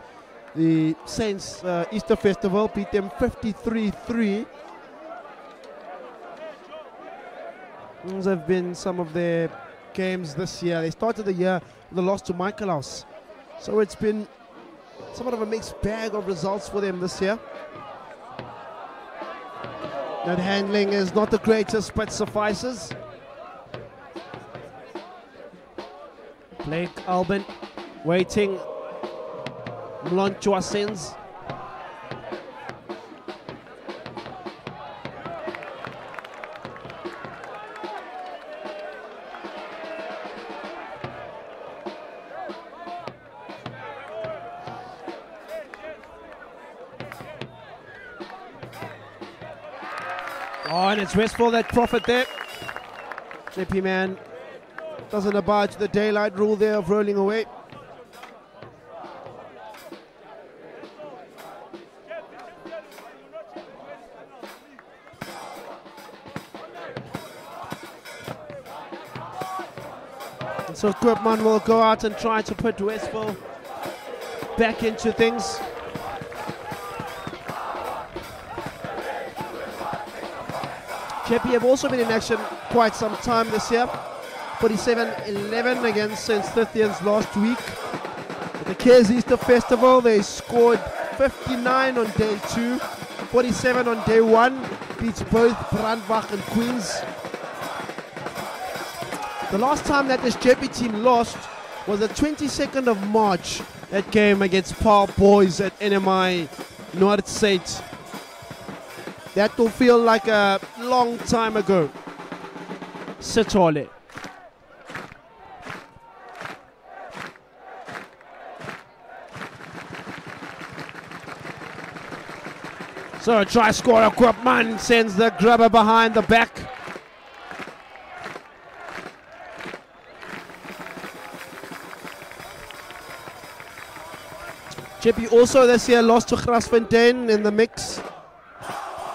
the Saints uh, Easter Festival, beat them 53-3. Those have been some of their games this year. They started the year with a loss to Michaelhouse. So it's been somewhat of a mixed bag of results for them this year. That handling is not the greatest, but suffices. Blake Albin waiting Mlonchwa sends. Westville that profit there. JP Man doesn't abide the daylight rule there of rolling away. So Koopman will go out and try to put Westville back into things. Jeppe have also been in action quite some time this year. 47-11 against St. Stithians last week. At the KES Easter Festival, they scored 59 on day two, 47 on day one, beats both Rondebosch and Queens. The last time that this JP team lost was the 22nd of March. That game against Paul Roos at NMI Noordstate. That will feel like a long time ago. Sithole. So try scorer Koopman sends the grubber behind the back. Jeppe also this year lost to Garsfontein in the mix.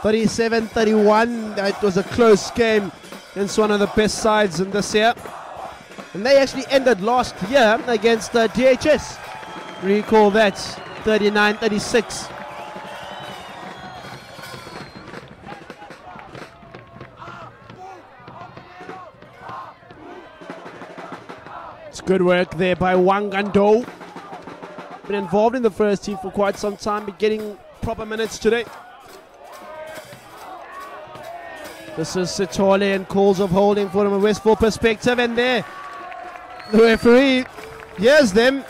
37-31. That was a close game against one of the best sides in this year. And they actually ended last year against uh, DHS. Recall that 39-36. It's good work there by Wang Wangando been involved in the first team for quite some time, but getting proper minutes today. This is Sithole and calls of holding for him a Westville perspective, and there the referee hears them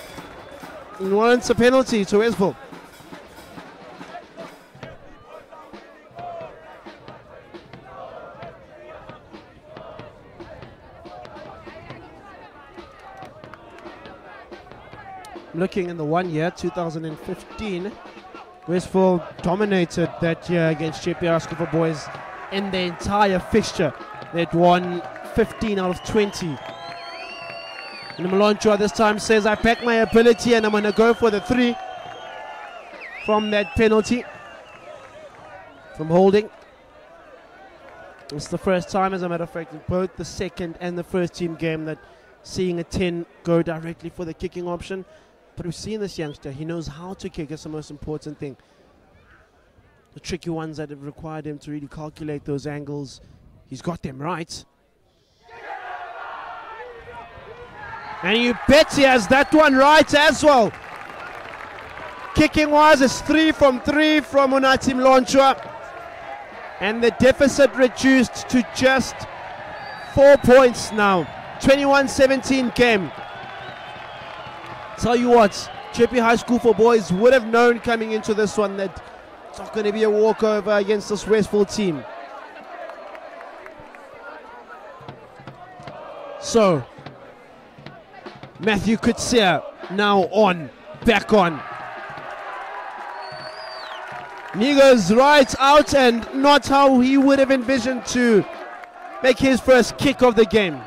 and warrants a penalty to Westville. looking in the one year, 2015, Westville dominated that year against JPR for Boys in the entire fixture. They'd won 15 out of 20. And Mlonchwa this time says, I pack my ability and I'm going to go for the three from that penalty from holding. It's the first time, as a matter of fact, in both the second and the first team game that seeing a 10 go directly for the kicking option. But we've seen this youngster. He knows how to kick. It's the most important thing. The tricky ones that have required him to really calculate those angles. He's got them right. And you bet he has that one right as well. Kicking wise, it's three from three from Unathi Mlonchwa. And the deficit reduced to just four points now. 21 17 game. Tell you what, Jeppe High School for Boys would have known coming into this one that it's not going to be a walkover against this Westville team. So, Matthew Coetzee now on, back on. Niga's right out and not how he would have envisioned to make his first kick of the game.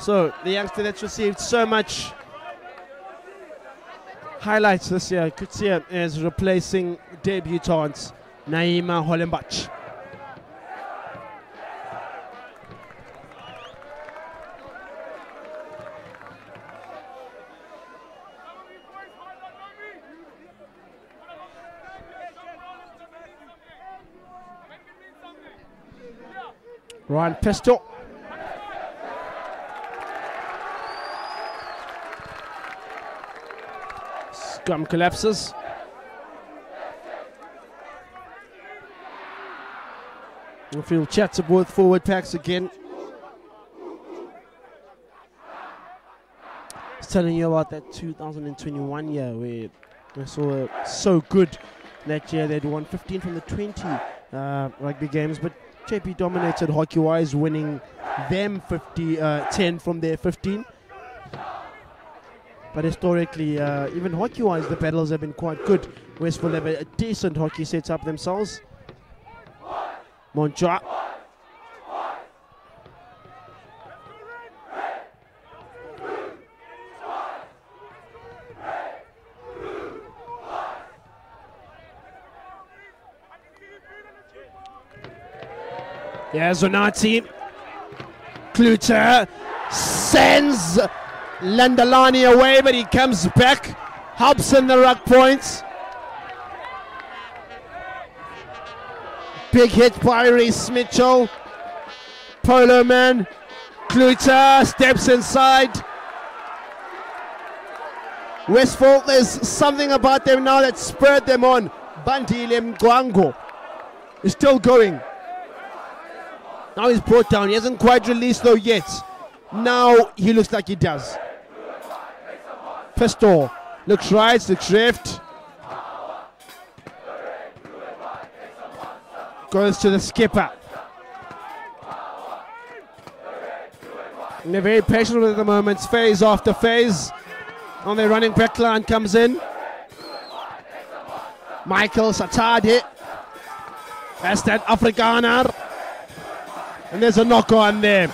So the youngster that's received so much highlights this year, Coetzee is replacing debutant Naima Hollenbach. Ryan Pistol. Scrum collapses. Field chats both forward packs again. It's telling you about that 2021 year where we saw so good that year. They'd won 15 from the 20 uh, rugby games, but JP dominated hockey wise, winning them 50, uh, 10 from their 15. But historically, uh, even hockey wise, the battles have been quite good. Westville have a, a decent hockey setup themselves. Moncha. Yeah, Zonati. Kluter sends Lindelani away, but he comes back, helps in the ruck points. Big hit by Reese Mitchell. Polo man. Kluter steps inside. Westville, there's something about them now that spurred them on. Bandile Mgwango is still going. Now he's brought down. He hasn't quite released though yet. Now he looks like he does. Pistol looks right, looks left. Goes to the skipper. And they're very patient with the moment, phase after phase. On their running back line comes in. Michael Satadi. That's that Afrikaner. And there's a knock on there.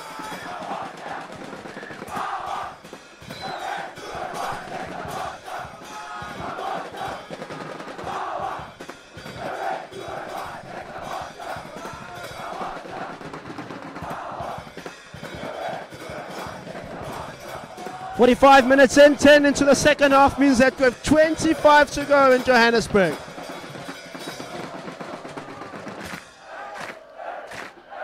Forty-five minutes in, ten into the second half means that we have 25 to go in Johannesburg.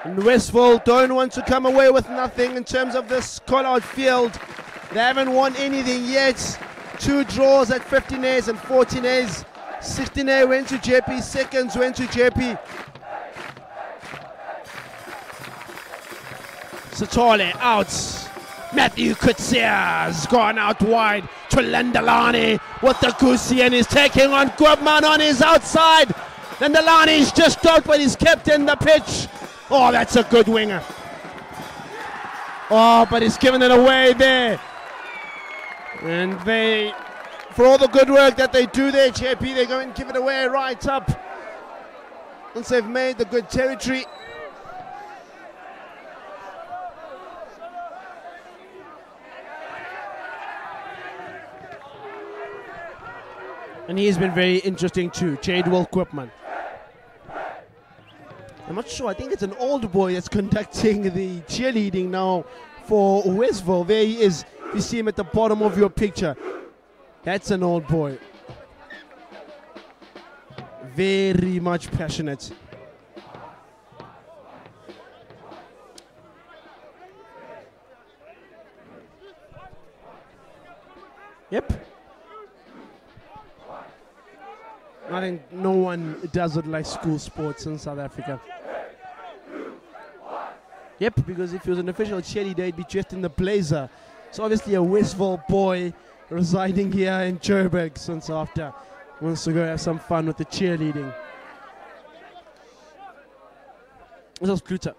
And Westville don't want to come away with nothing in terms of this call-out field. They haven't won anything yet. Two draws at 15 A's and 14 A's. 16 A went to JP, seconds went to JP. Sithole out. Matthew Coetzee has gone out wide to Lindelani with the Kusi and he's taking on Grubman on his outside. Lindelani's just out, but he's kept in the pitch. Oh, that's a good winger. Oh, but he's given it away there. And they, for all the good work that they do there, JP, they go and give it away right up. Once they've made the good territory. And he's been very interesting too, Jade Will Quipman. I'm not sure. I think it's an old boy that's conducting the cheerleading now for Westville. There he is. You see him at the bottom of your picture. That's an old boy. very much passionate. Yep. I think no one does it like school sports in South Africa. Yep, because if he was an official cheerleader, he'd be dressed in the blazer. So obviously a Westville boy residing here in Joburg since after wants to go have some fun with the cheerleading. This is Kluter.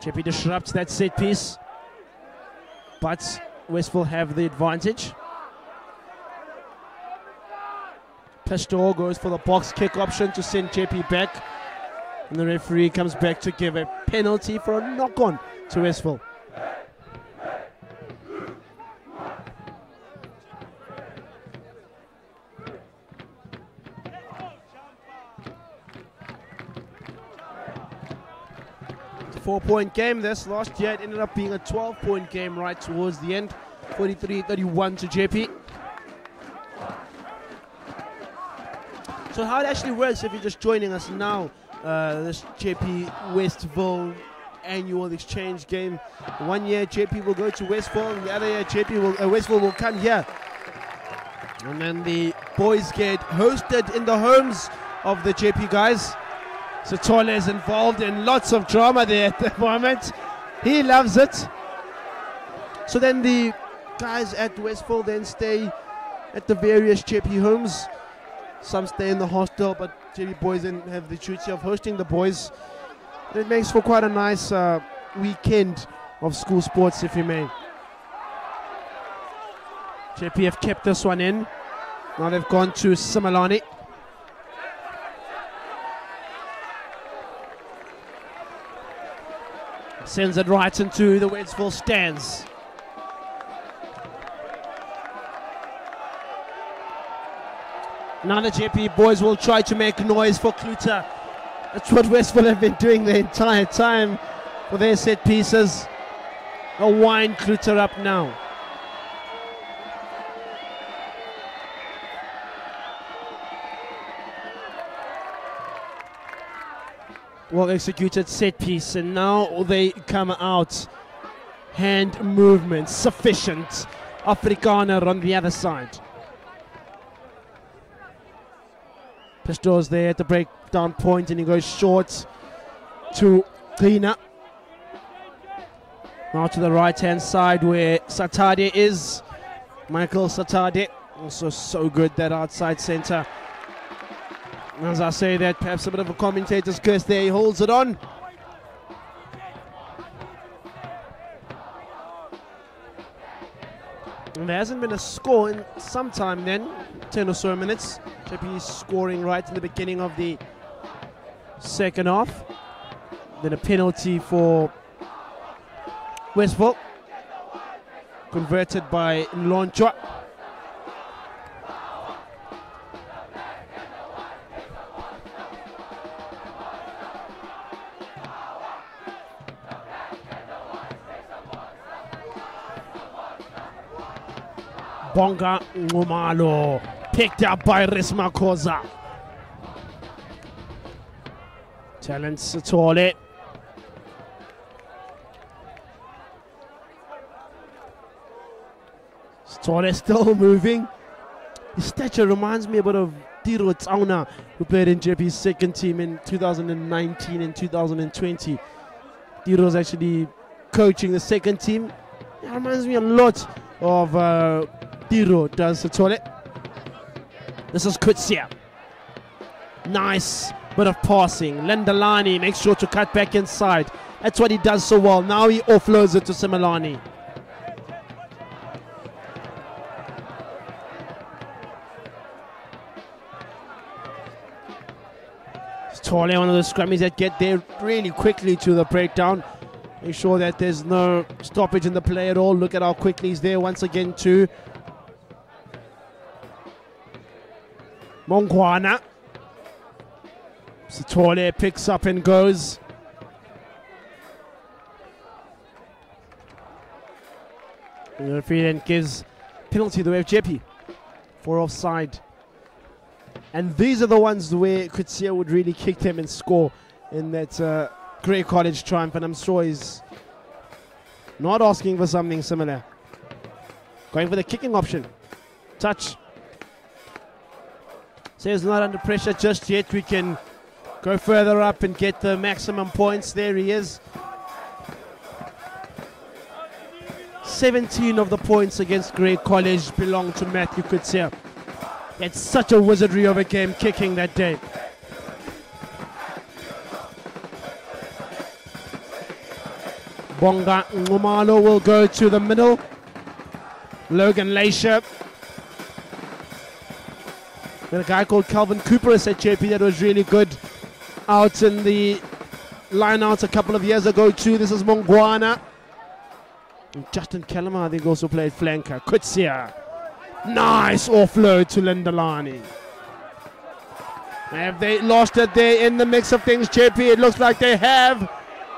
Jeppe disrupts that set piece. But Westville have the advantage. Pastor goes for the box kick option to send JP back. And the referee comes back to give a penalty for a knock on to Westville. four point game this. Last year it ended up being a 12 point game right towards the end. 43 31 to Jeppe. So, how it actually works if you're just joining us now, uh, this Jeppe Westville annual exchange game. One year JP will go to Westville, and the other year JP will, uh, Westville will come here. And then the boys get hosted in the homes of the JP guys. Sithole is involved in lots of drama there at the moment. He loves it. So then the guys at Westville then stay at the various JP homes. Some stay in the hostel, but Jeppe boys then have the duty of hosting the boys. It makes for quite a nice uh, weekend of school sports, if you may. Jeppe have kept this one in. Now they've gone to Simelane. Sends it right into the Westville stands. Now the Jeppe boys will try to make noise for Kluter. That's what Westville have been doing the entire time for their set pieces. A wine Kluter up now. well executed set piece and now they come out hand movement sufficient Afrikaner on the other side Pistor's there at the breakdown point and he goes short to Kina now to the right hand side where Satade is Michael Satade also so good that outside center as I say that, perhaps a bit of a commentator's curse there. He holds it on. And there hasn't been a score in some time then, 10 or so minutes. Jeppe scoring right in the beginning of the second half. Then a penalty for Westville. Converted by Lonchwa. Bonga Ngumalo. Picked up by Rismakosa. Talent Sithole. Sithole still moving. His stature reminds me a bit of Tiro Tsauna, who played in Jeppe's second team in 2019 and 2020. Tiro's actually coaching the second team. It reminds me a lot of uh, Tiro does the toilet. This is Coetzee. Nice bit of passing. Lindelani makes sure to cut back inside. That's what he does so well. Now he offloads it to Simelane. Tole, one of the scrummies that get there really quickly to the breakdown. Make sure that there's no stoppage in the play at all. Look at how quickly he's there once again too. Mongwana. Sithole picks up and goes. The referee then gives penalty to FJP for offside. And these are the ones where Coetzee would really kick them and score in that uh, College triumph. And I'm sure he's not asking for something similar. Going for the kicking option. Touch. Says not under pressure just yet. We can go further up and get the maximum points. There he is. 17 of the points against Grey College belong to Matthew Coetzee. It's such a wizardry of a game kicking that day. Bonga Ngumalo will go to the middle. Logan Leisha. And a guy called Calvin Cooper said JP that was really good out in the line out a couple of years ago too. This is Mongwana. And Justin Kellerman, I think, also played flanker. Coetzee. Nice offload to Lindelani. Have they lost it there in the mix of things, JP? It looks like they have.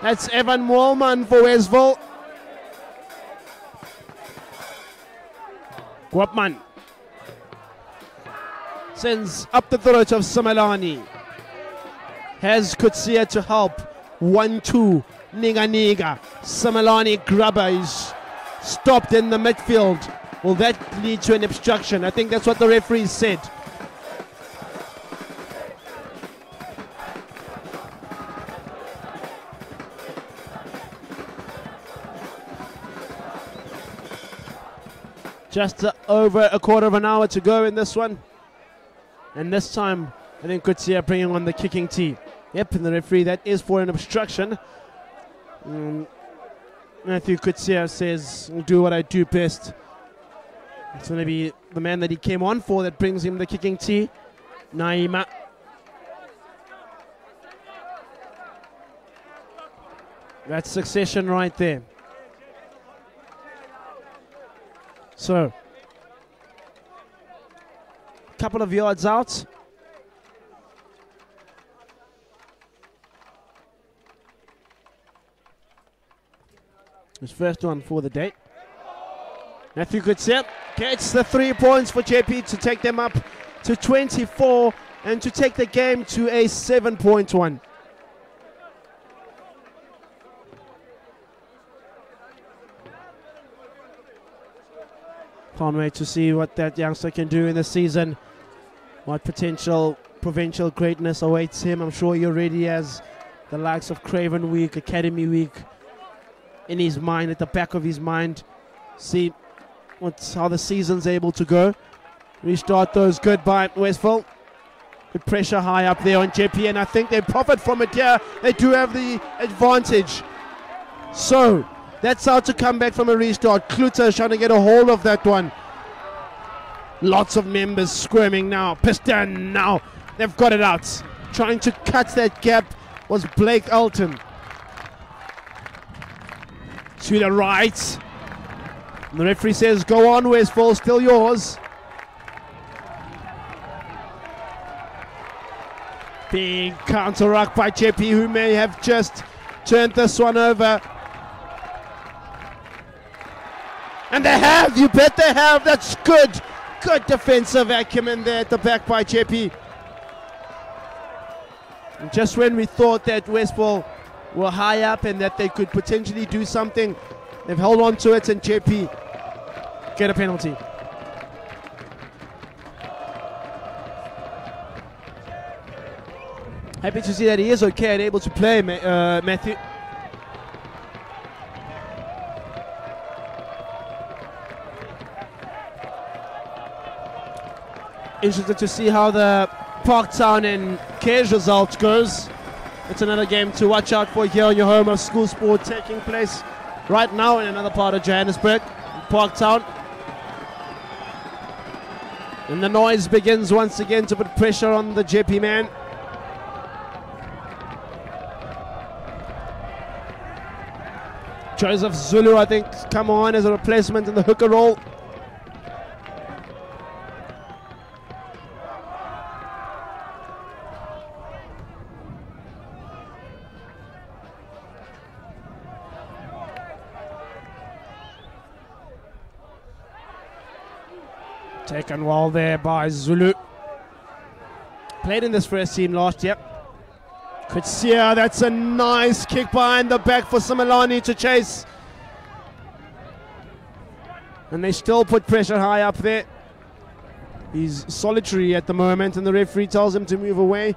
That's Evan Wallman for Westville. Guapman sends up the throat of Simelane. Has Coetzee to help. 1 2. Niga Niga. Simelane grabber is stopped in the midfield. Will that lead to an obstruction? I think that's what the referee said. Just over a quarter of an hour to go in this one. And this time, I think Coetzee bringing on the kicking tee. Yep, and the referee, that is for an obstruction. Um, Matthew Coetzee says, I'll do what I do best. It's going to be the man that he came on for that brings him the kicking tee. Naima. That's succession right there. So, couple of yards out. His first one for the day. Matthew Coetzee gets the three points for JP to take them up to 24 and to take the game to a seven point one. Can't wait to see what that youngster can do in the season. What potential provincial greatness awaits him. I'm sure he already has the likes of Craven Week, Academy Week in his mind, at the back of his mind. See what's how the season's able to go. Restart those good by Westville. Good pressure high up there on JP, and I think they profit from it here. They do have the advantage. So that's how to come back from a restart. Kluter trying to get a hold of that one. Lots of members squirming now. Piston now. They've got it out. Trying to cut that gap was Blake Elton. To the right. And the referee says, go on, Westville, still yours. Big counter ruck by Jeppe, who may have just turned this one over. And they have, you bet they have. That's good. Good defensive acumen there at the back by JP. And just when we thought that Westville were high up and that they could potentially do something, they've held on to it and JP get a penalty. Happy to see that he is okay and able to play, uh, Matthew. Interested to see how the Parktown and KES result goes. It's another game to watch out for here on your home of school sport taking place right now in another part of Johannesburg, Parktown. And the noise begins once again to put pressure on the JP man. Joseph Zulu, I think, come on as a replacement in the hooker role. Taken well there by Zulu. Played in this first team last year. Coetzee, that's a nice kick behind the back for Simelane to chase. And they still put pressure high up there. He's solitary at the moment, and the referee tells him to move away.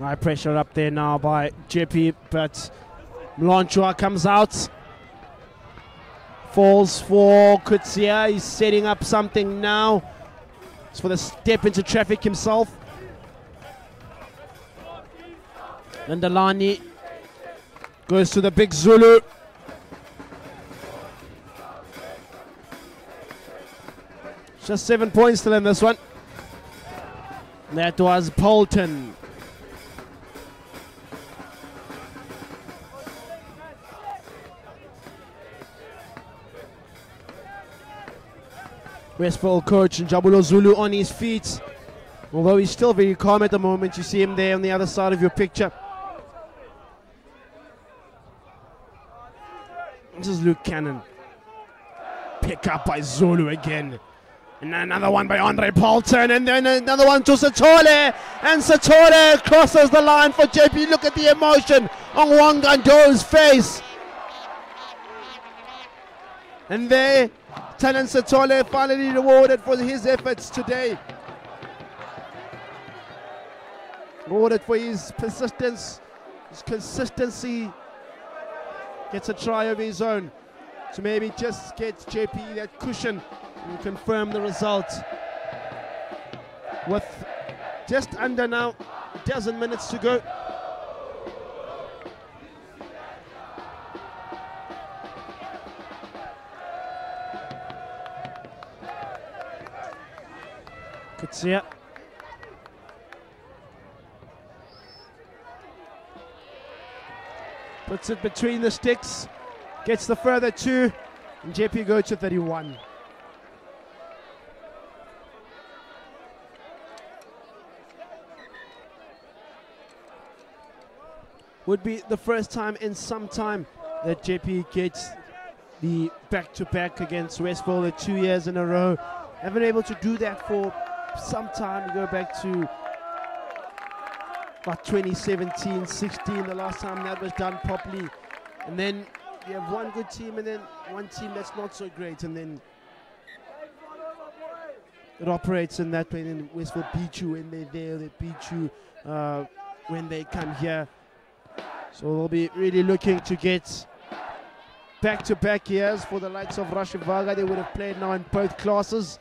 High pressure up there now by Jeppe, but Mlonchwa comes out. Falls for Coetzee. He's setting up something now. It's for the step into traffic himself. Lindelani goes to the big Zulu. Just seven points still in this one. That was Paulton. Westville coach Njabulo Zulu on his feet. Although he's still very calm at the moment, you see him there on the other side of your picture. This is Luke Cannon. Pick up by Zulu again. And another one by Andre Paulton. And then another one to Sithole. And Sithole crosses the line for Jeppe. Look at the emotion on Wangando's face. And there, Talan Sithole finally rewarded for his efforts today. Rewarded for his persistence, his consistency. Gets a try of his own to maybe just get JP that cushion and confirm the result. With just under now a dozen minutes to go. Coetzee. Puts it between the sticks, gets the further two, and JP goes to 31. Would be the first time in some time that JP gets the back-to-back against Westville the two years in a row. Haven't been able to do that for some time. You go back to about 2017, 16, the last time that was done properly. And then you have one good team and then one team that's not so great. And then it operates in that way. And then Westville beat you when they're there, they beat you uh, when they come here. So they'll be really looking to get back-to-back years for the likes of Rashivaga. They would have played now in both classes.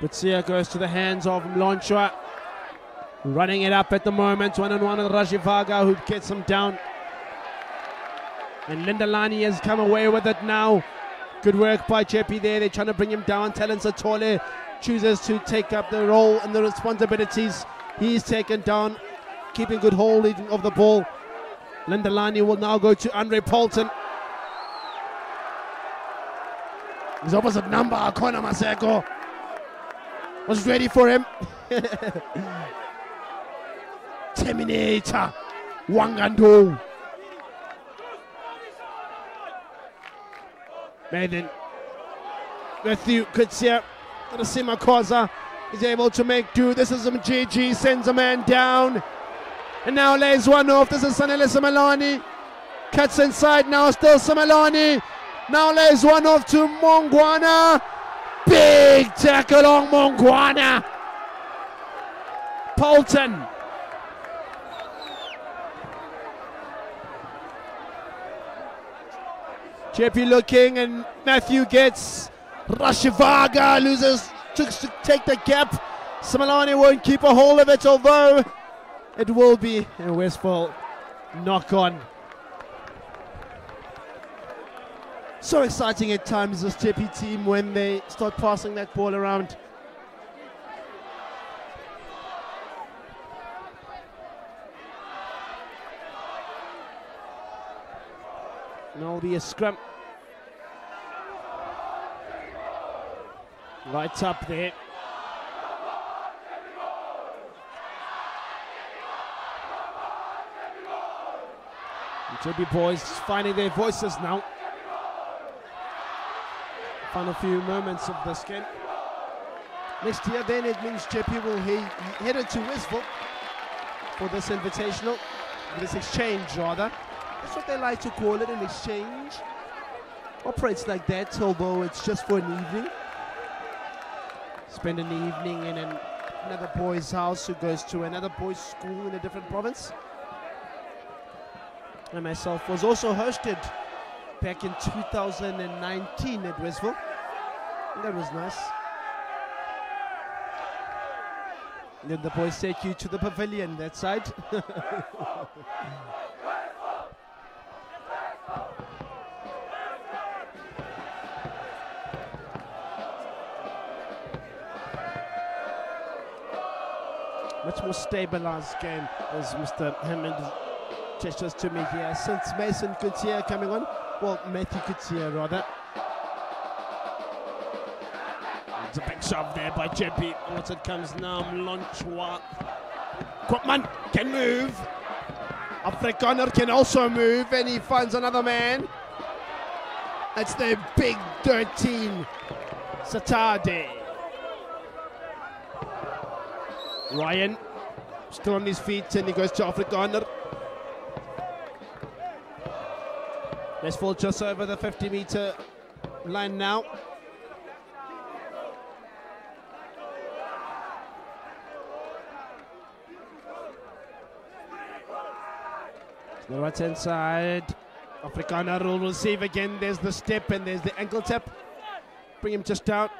But Sia goes to the hands of Mlonchwa. Running it up at the moment. One on one with Rashivaga who gets him down. And Lindelani has come away with it now. Good work by Jeppe there. They're trying to bring him down. Talan Sithole chooses to take up the role and the responsibilities. He's taken down, keeping good hold of the ball. Lindelani will now go to Andre Paulton. His opposite number, Akona Maseko, was ready for him. Terminator, Wangando. Maiden. Matthew Coetzee, Rasima Koza is able to make do. This is some GG, sends a man down. And now lays one off. This is Sanele Simelane. Cuts inside now, still Simelane. Now lays one off to Mongwana. Big tackle on Mongwana. Paulton. Jeppe looking and Matthew gets Rashivaga loses to, to take the gap. Simelane won't keep a hold of it, although it will be a Westville knock on. So exciting at times, this Jeppe team, when they start passing that ball around. Now will be a scrum. Right up there. Jeppe boys finding their voices now. Final few moments of this game. Next year, then it means Jeppe will he headed to Westville for this invitational, this exchange rather. That's what they like to call it, an exchange. Operates like that, although it's just for an evening. Spend an evening in an, another boy's house who goes to another boy's school in a different province. I myself was also hosted back in 2019 at Westville. That was nice. And then the boys take you to the pavilion that side. Much more stabilized game as Mr. Hammond gestures to me here. Since Mason Couture coming on, well, Matthew Couture rather. It's a big shove there by Jeppe. Once it comes now, Mlonchwa. Koopman can move. Afrikaner can also move, and he finds another man. It's the big 13, Satade. Ryan still on his feet, and he goes to Afrikaner. Westville just over the 50 meter line now. The right hand side. Afrikaner will receive again. There's the step and there's the ankle tap. Bring him just out.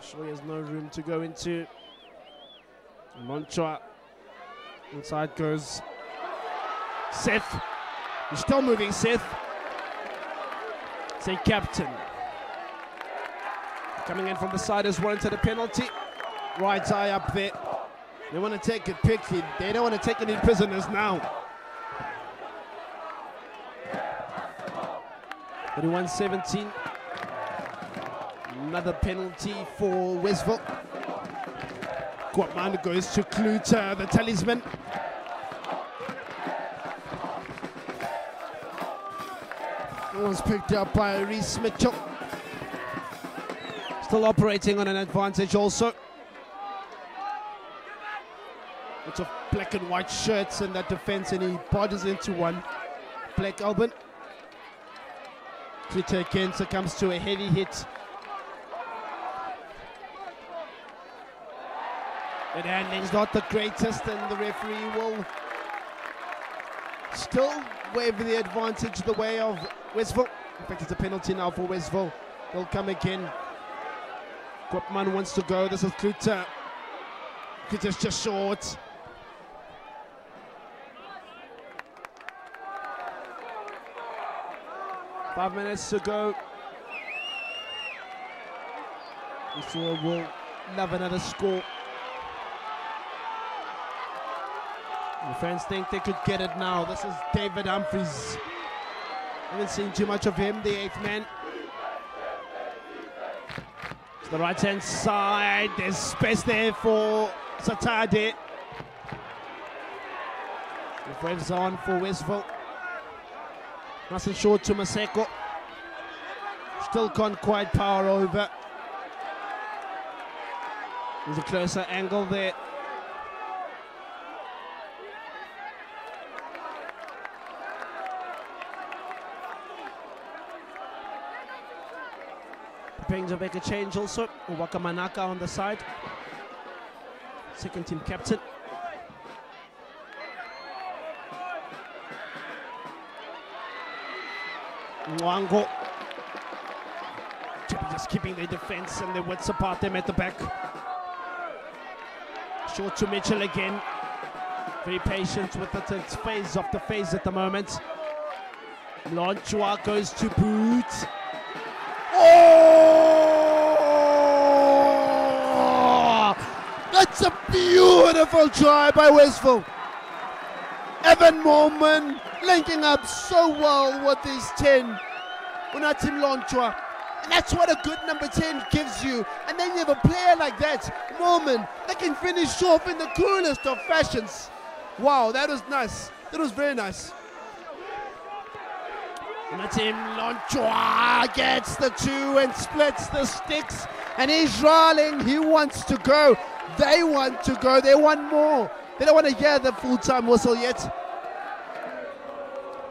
Sure, he has no room to go into. Montra. Inside goes Seth. He's still moving, Seth. Say captain. Coming in from the side as warranted a penalty. Right eye up there. They want to take it quickly. They don't want to take any prisoners now. 31-17. Another penalty for Westville. Koopman goes to Kluter, the talisman. One's picked up by Reese Mitchell. Still operating on an advantage also. Lots of black and white shirts in that defense and he barges into one. Black Alban. Twitter again succumbs to a heavy hit. The handling's not the greatest, and the referee will still wave the advantage the way of Westville. In fact, it's a penalty now for Westville. They'll come again. Koopman wants to go. This is Kluter. Kluter's just short. Five minutes to go. Israel will love another score. Fans think they could get it now. This is David Humphries. Haven't seen too much of him, the eighth man. To the right hand side. There's space there for Satade. The revs on for Westville. Nice and short to Maseko. Still can't quite power over. There's a closer angle there. Preparing to make a change also. Wakamanaka on the side. Second team captain. Mwango. Just keeping the defense and the width apart them at the back. Short to Mitchell again. Very patient with the phase of the phase at the moment. Mlonchwa goes to boot. A beautiful try by Westville. Evan Mormon linking up so well with his 10. Unathi Mlonchwa. And that's what a good number 10 gives you. And then you have a player like that, Mormon, that can finish off in the coolest of fashions. Wow, that was nice. That was very nice. Unathi Mlonchwa gets the two and splits the sticks. And he's rolling. He wants to go. They want to go. They want more. They don't want to hear the full time whistle yet.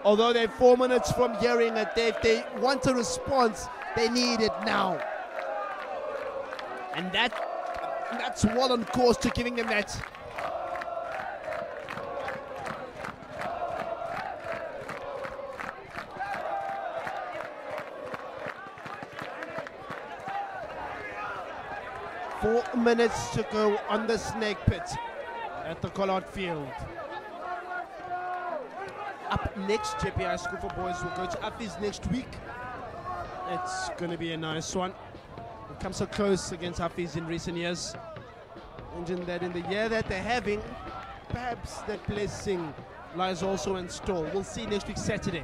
Although they're four minutes from hearing it, they, if they want a response, they need it now. And that that's well on course to giving them that. Four minutes to go on the snake pit at the Collard Field. Up next, JPI School for Boys will go to Affies next week. It's going to be a nice one. It comes so close against Affies in recent years. Imagine that in the year that they're having, perhaps that blessing lies also in store. We'll see next week, Saturday.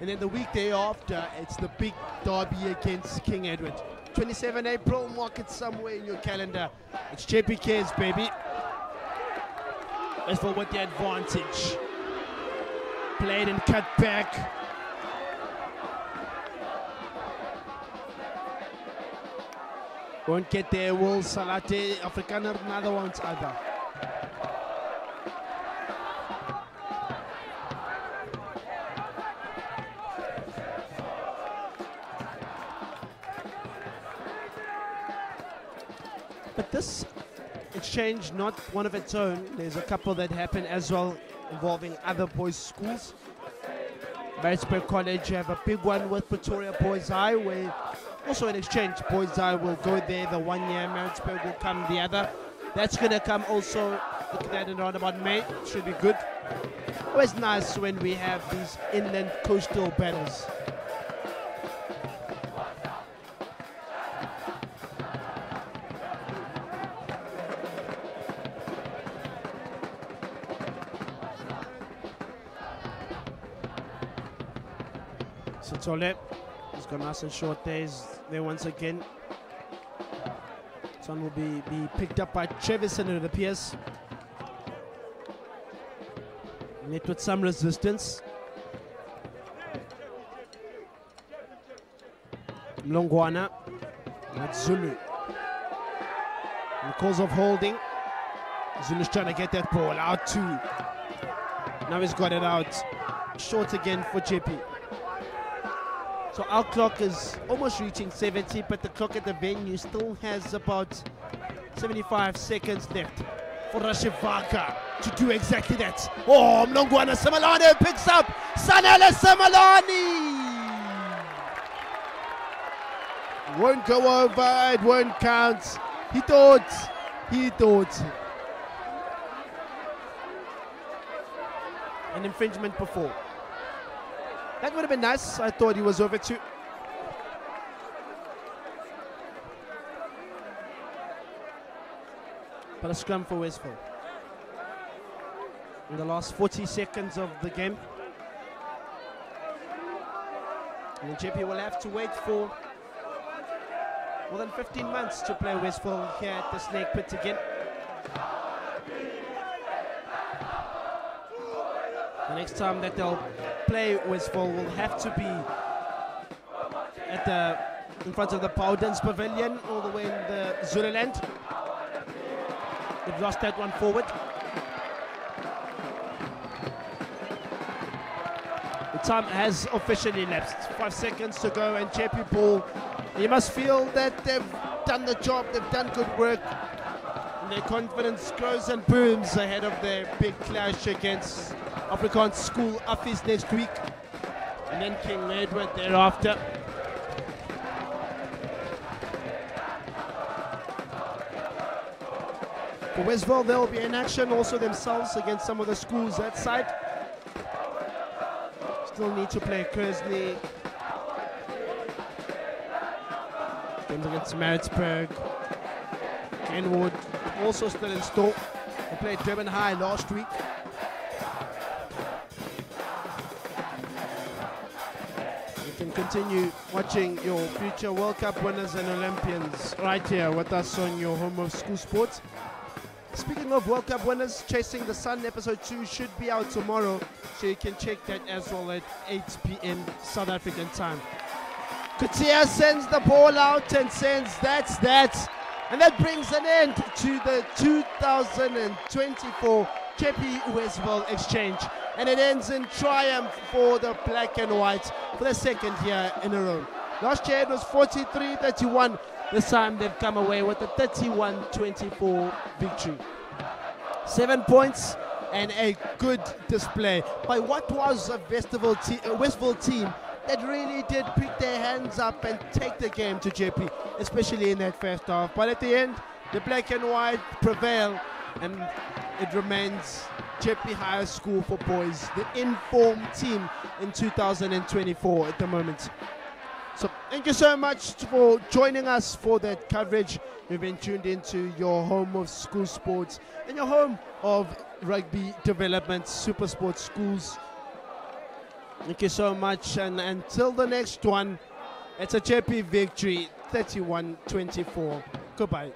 And then the weekday after, it's the big derby against King Edward. 27 April, mark it somewhere in your calendar. It's JPK's baby. As for with the advantage. Played and cut back. Won't get there, will Salate, Afrikaner, another one's other. But this exchange, not one of its own. There's a couple that happen as well involving other boys' schools. Maritzburg College have a big one with Pretoria Boys High, where also an exchange. Boys High will go there the one year, Maritzburg will come the other. That's going to come also, look at that in around about May. Should be good. Always nice when we have these inland coastal battles. Sithole has got nice and short days there once again. This one will be, be picked up by Trevisan, it appears. Met with some resistance. Mlongwana. That's Zulu. Because of holding. Zulu's trying to get that ball out too. Now he's got it out. Short again for Jeppe. So our clock is almost reaching 70, but the clock at the venue still has about 75 seconds left for Rashivaga to do exactly that. Oh, Mlongwana Simelane picks up Sanele Simelane. Won't go over, it won't count. He thought, he thought. An infringement before. That would have been nice. I thought he was over too. But a scrum for Westville. In the last 40 seconds of the game. And Jeppe will have to wait for more than 15 months to play Westville here at the Snake Pit again. The next time that they'll play with Westville will have to be at the in front of the Bowdens Pavilion, all the way in the Zululand. They've lost that one forward. The time has officially elapsed. Five seconds to go, and Jeppe Paul, you must feel that they've done the job, they've done good work. And their confidence grows and booms ahead of their big clash against Afrikaans School Affies next week. And then King Edward thereafter. For Westville, there will be an action also themselves against some of the schools that side. Still need to play Kearsney. Games against Maritzburg. Glenwood also still in store. They played Durban High last week. Can continue watching your future World Cup winners and Olympians right here with us on your home of school sports. Speaking of World Cup winners, Chasing the Sun episode 2 should be out tomorrow, so you can check that as well at 8 p.m. South African time. Kutia sends the ball out and sends that's that. And that brings an end to the 2024 Jeppe Westville Exchange. And it ends in triumph for the black and white for the second year in a row. Last year it was 43 31. This time they've come away with a 31 24 victory. Seven points and a good display by what was a Westville, te- a Westville team that really did pick their hands up and take the game to Jeppe, especially in that first half. But at the end, the black and white prevail, and it remains Jeppe High School for boys, the informed team in 2024 at the moment. So thank you so much for joining us for that coverage. You've been tuned into your home of school sports and your home of rugby development, super sports schools. Thank you so much. And until the next one, it's a Jeppe victory 31 24. Goodbye.